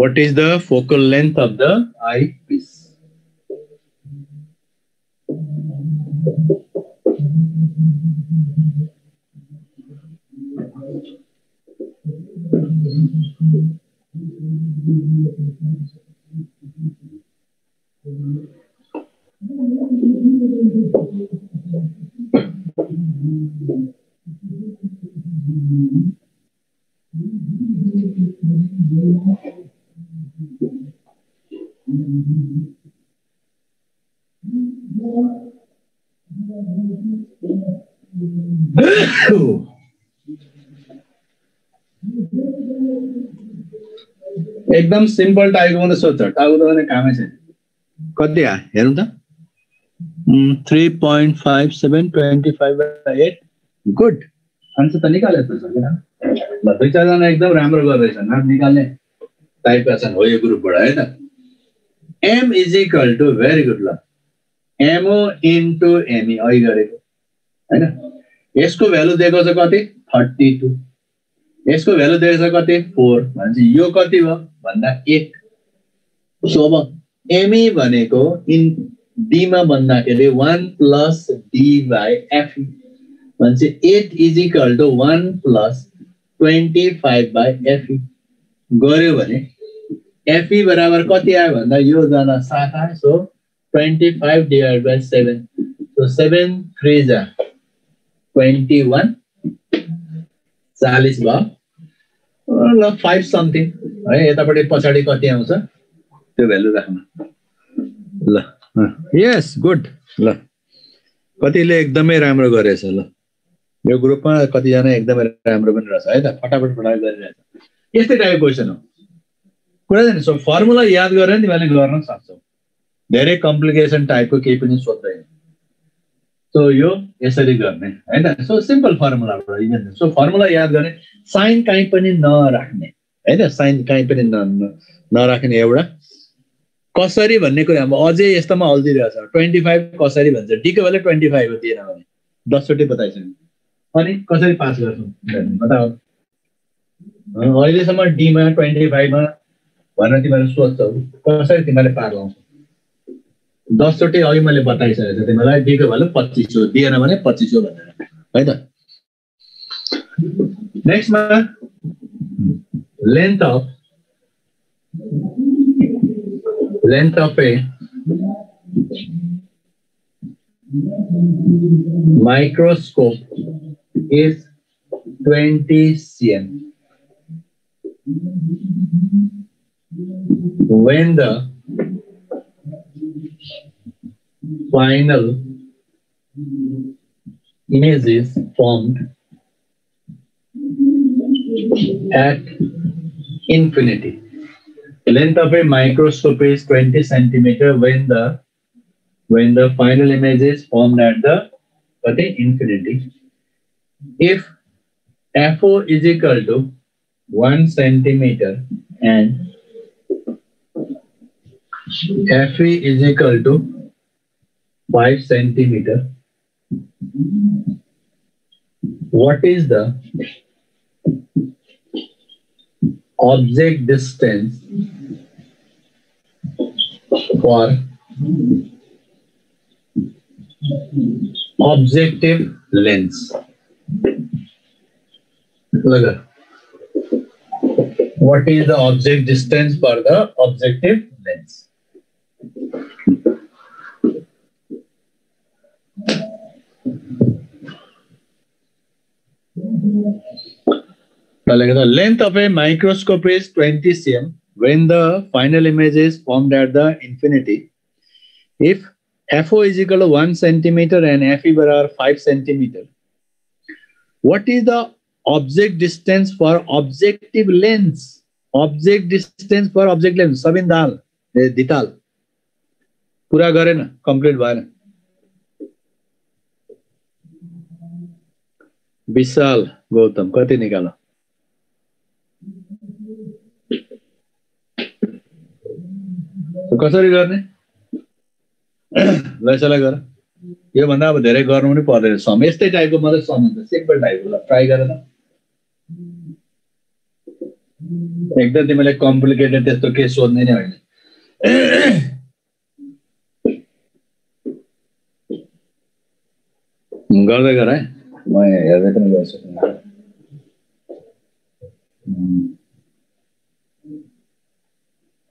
What is the focal length of the eyepiece? एकदम simple टाइपको मात्रै सोध्छ। टाउको त कामै छैन। कति हेरौँ त। गुड आन्सर त निकाले दुई चारजना एकदम राम्रो गर्दैछ नाम निकाल्ने। टाइपका छन् हो यो ग्रुपबाट है त M is equal to very good ल एमओ इन्टु एमई अघि गरेको होइन यसको भ्यालु दिएको छ कति? थर्टी टू यसको भ्यालु दिएको छ कति? फोर भनेपछि यो कति भयो? भन्दा एट सो अब एमई भनेको इन डीमा भन्दाखेरि one plus D by FE भनेपछि at is equal to one plus twenty five by FE गऱ्यो भने एफई बराबर कति आयो भन्दा यो जना सात आयो so twenty five divide by seven so seven three जा। ट्वेन्टी वान चालिस भयो। ल फाइभ समथिङ है यतापट्टि पछाडि कति आउँछ? त्यो भ्यालु राख्नु। ल। यस गुड ल। कतिले एकदमै राम्रो गरेछ ल। यो ग्रुपमा कतिजना एकदमै राम्रो पनि रहेछ है त? फटाफट फटाफट गरिरहेछ। यस्तै टाइपको क्वेसन हो। कुरा छैन सो फर्मुला याद गरेर तिमीहरूले गर्न सक्छौ। धेरै कम्प्लिकेसन टाइपको केही पनि सोध्दैन। सो यो यसरी गर्ने होइन सो सिम्पल फर्मुलाबाट सो फर्मुला याद गर्ने। साइन काहीँ पनि नराख्ने होइन साइन काहीँ पनि न नराख्ने एउटा कसरी भन्ने कुरा? अब अझै यस्तोमा अल्झिरहेछ ट्वेन्टी फाइभ कसरी भन्छ? डीको बेला ट्वेन्टी फाइभ हो दिएन भने। दसचोटि बताइसक्यो अनि कसरी पास गर्छौँ? बताऊ। अहिलेसम्म डीमा ट्वेन्टी फाइभमा भनेर तिमीहरू सोध्छौ कसरी तिमीहरूले पार लाउँछौ दसचोटि अघि मैले बताइसकेको छु तिमीलाई डीको भ्यालु पच्चिस हो। दिएन भने पच्चिस हो भनेर। है त? नेक्स्टमा length of length of a microscope is 20 cm. When the final image is formed at infinity. Length of a microscope is 20 centimeter when the when the final image is formed at the at the infinity. If FO is equal to 1 centimeter and FE is equal to 5 centimeter, what is the object distance for objective lens. What is the object distance for the objective lens. The length of a microscope is 20 cm when the final image is formed at the infinity. If FO is equal to 1 centimeter and FE are 5 centimeter. What is the object distance for objective lens? Object distance for object lens. Sabin dal, dital. पूरा गरेन complete भएन विशाल गौतम कति निकाल कसरी गर्ने? ल गर। योभन्दा अब धेरै गर्नु पनि पर्दैन। सम। यस्तै टाइपको मात्रै सम हुन्छ। सिम्पल टाइपको ल ट्राई गरेर एकदम तिमीले कम्प्लिकेटेड त्यस्तो केही सोध्ने नै होइन गर्दै गर है। म हेर्दै पनि गर्छु।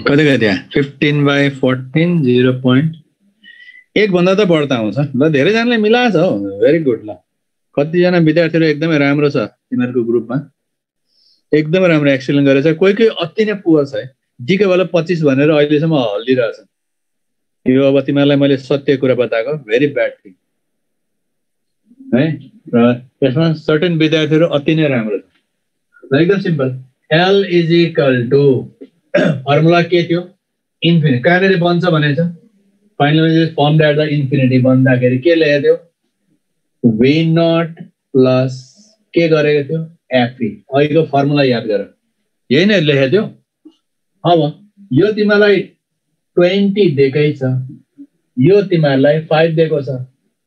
कति कति fifteen by fourteen zero point एकभन्दा त बढ्ता आउँछ। ल धेरैजनाले मिलाएको छ हौ। भेरी गुड ल। कतिजना विद्यार्थीहरू एकदमै राम्रो छ तिमीहरूको ग्रुपमा। एकदमै राम्रो एक्सिलेन्ट गरेछ। कोही कोही अति नै पुवर छ है। डिके वाला पच्चिस भनेर अहिलेसम्म हल्लिरहेछ यो अब तिमीहरूलाई मैले सत्य कुरा बताएको। भेरी ब्याड थिङ है? र यसमा सर्टेन विद्यार्थीहरू अति नै राम्रो छ। एकदम simple L is equal to formula के थियो? इन्फिनिटी कहाँनिर बन्छ भनेछ final form at the infinity बन्दाखेरि के लेखेको थियो? वी नट प्लस के गरेको थियो? एफी अहिलेको फर्मुला याद गर। यही नै लेखेको थियो। अब यो तिमीलाई ट्वेन्टी दिएकै छ। यो तिमीहरूलाई फाइभ दिएको छ।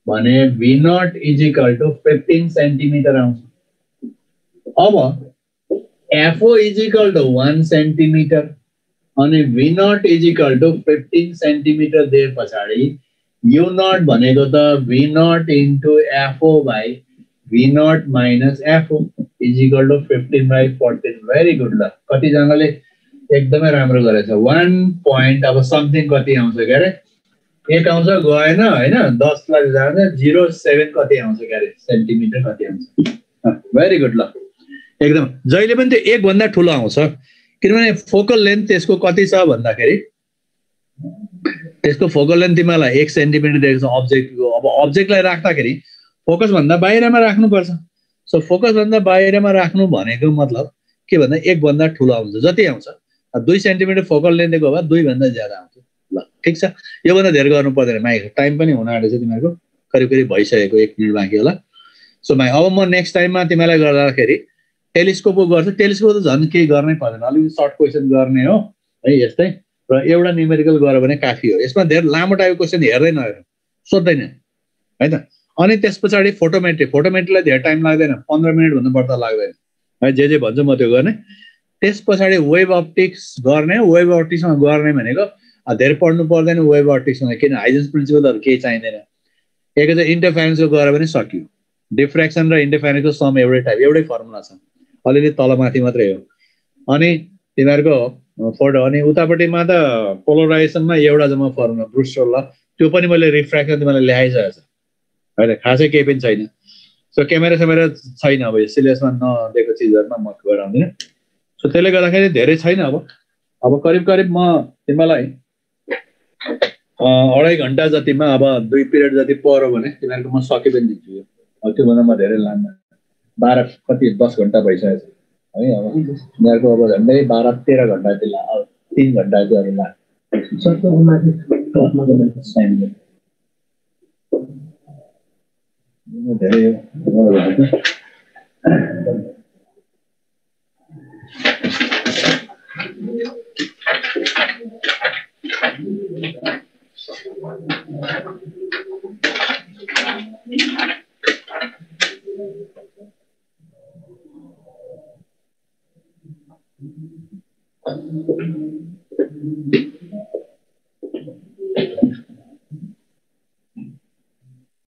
भने V naught is equal to fifteen centimetre आउँछ। अब FO is equal to one centimetre अनि V naught is equal to fifteen centimetre दिए पछाडि। यु नट भनेको त V naught into FO by V naught minus FO is equal to fifteen by fourteen very good ल कतिजनाले एकदमै राम्रो गरेछ। वान पोइन्ट अब समथिङ कति आउँछ के अरे? एक आउँछ गएन होइन? दसलाई जाँदा जिरो सेभेन कति आउँछ के अरे? सेन्टिमिटर कति आउँछ। भेरी गुड ल एकदम। जहिले पनि त्यो एकभन्दा ठुलो आउँछ। किनभने फोकल लेन्थ त्यसको कति छ भन्दाखेरि त्यसको फोकल लेन्थ तिमीलाई एक सेन्टिमिटर दिएको छ अब्जेक्टको। अब अब्जेक्टलाई राख्दाखेरि फोकसभन्दा बाहिरमा राख्नुपर्छ। सो फोकसभन्दा बाहिरमा राख्नु भनेको मतलब के भन्दा एकभन्दा ठुलो आउँछ जति आउँछ। दुई सेन्टिमिटर फोकल लेन्थ दिएको भए दुईभन्दा ज्यादा आउँछ ल ठिक छ। योभन्दा धेरै गर्नु पर्दैन। माइक टाइम पनि हुन आँटेछ तिमीहरूको। करिब करिब भइसकेको एक मिनट बाँकी होला। सो माइ अब म नेक्स्ट टाइममा तिमीलाई गर्दाखेरि टेलिस्कोप गर्छ। टेलिस्कोप त झन् केही गर्नै पर्दैन। अलिकति सर्ट क्वेसन गर्ने हो है यस्तै। र एउटा न्युमेरिकल गऱ्यो भने काफी हो। यसमा धेरै लामो टाइपको क्वेसन हेर्दै नहेर सोध्दैन। है त? अनि त्यस पछाडि फोटोमेट्री फोटोमेट्रीलाई धेरै टाइम लाग्दैन। पन्ध्र मिनटभन्दा बढ्ता लाग्दैन। है जे जे भन्छु म त्यो गर्ने। त्यस पछाडि वेब अप्टिक्स गर्ने वेब अप्टिक्समा गर्ने भनेको धेरै पढ्नु पर्दैन वेब अप्टिक्समा किन? हाइजेन्स प्रिन्सिपलहरू केही चाहिँदैन। एक चाहिँ इन्टरफेरेन्सको गएर पनि सकियो। डिफ्रेक्सन र इन्टरफेरेन्सको सम एउटै टाइप एउटै फर्मुला छ। अलिअलि तलमाथि मात्रै हो। अनि तिमीहरूको फोटो अनि उतापट्टिमा त पोलराइजेसनमा एउटा जम्मा फर्मुला ब्रुस्टर ल त्यो पनि मैले रिफ्रेक्सन तिमीलाई ल्याइसकेको छ। होइन खासै केही पनि छैन। सो क्यामेरा सेमेरा छैन अब यो सिलेबसमा नदिएको चिजहरूमा म गराउँदिनँ सो त्यसले गर्दाखेरि धेरै छैन अब। अब करिब करिब म तिमीलाई अढाई घन्टा जतिमा अब दुई पिरियड जति पऱ्यो भने तिमीहरूको म सकि पनि दिन्छु यो त्योभन्दा म धेरै लान्न बाह्र कति दस घन्टा भइसकेको छ। है अब यिनीहरूको अब झन्डै बाह्र तेह्र घन्टा चाहिँ अब तिन घन्टा चाहिँ अब धेरै Thank you.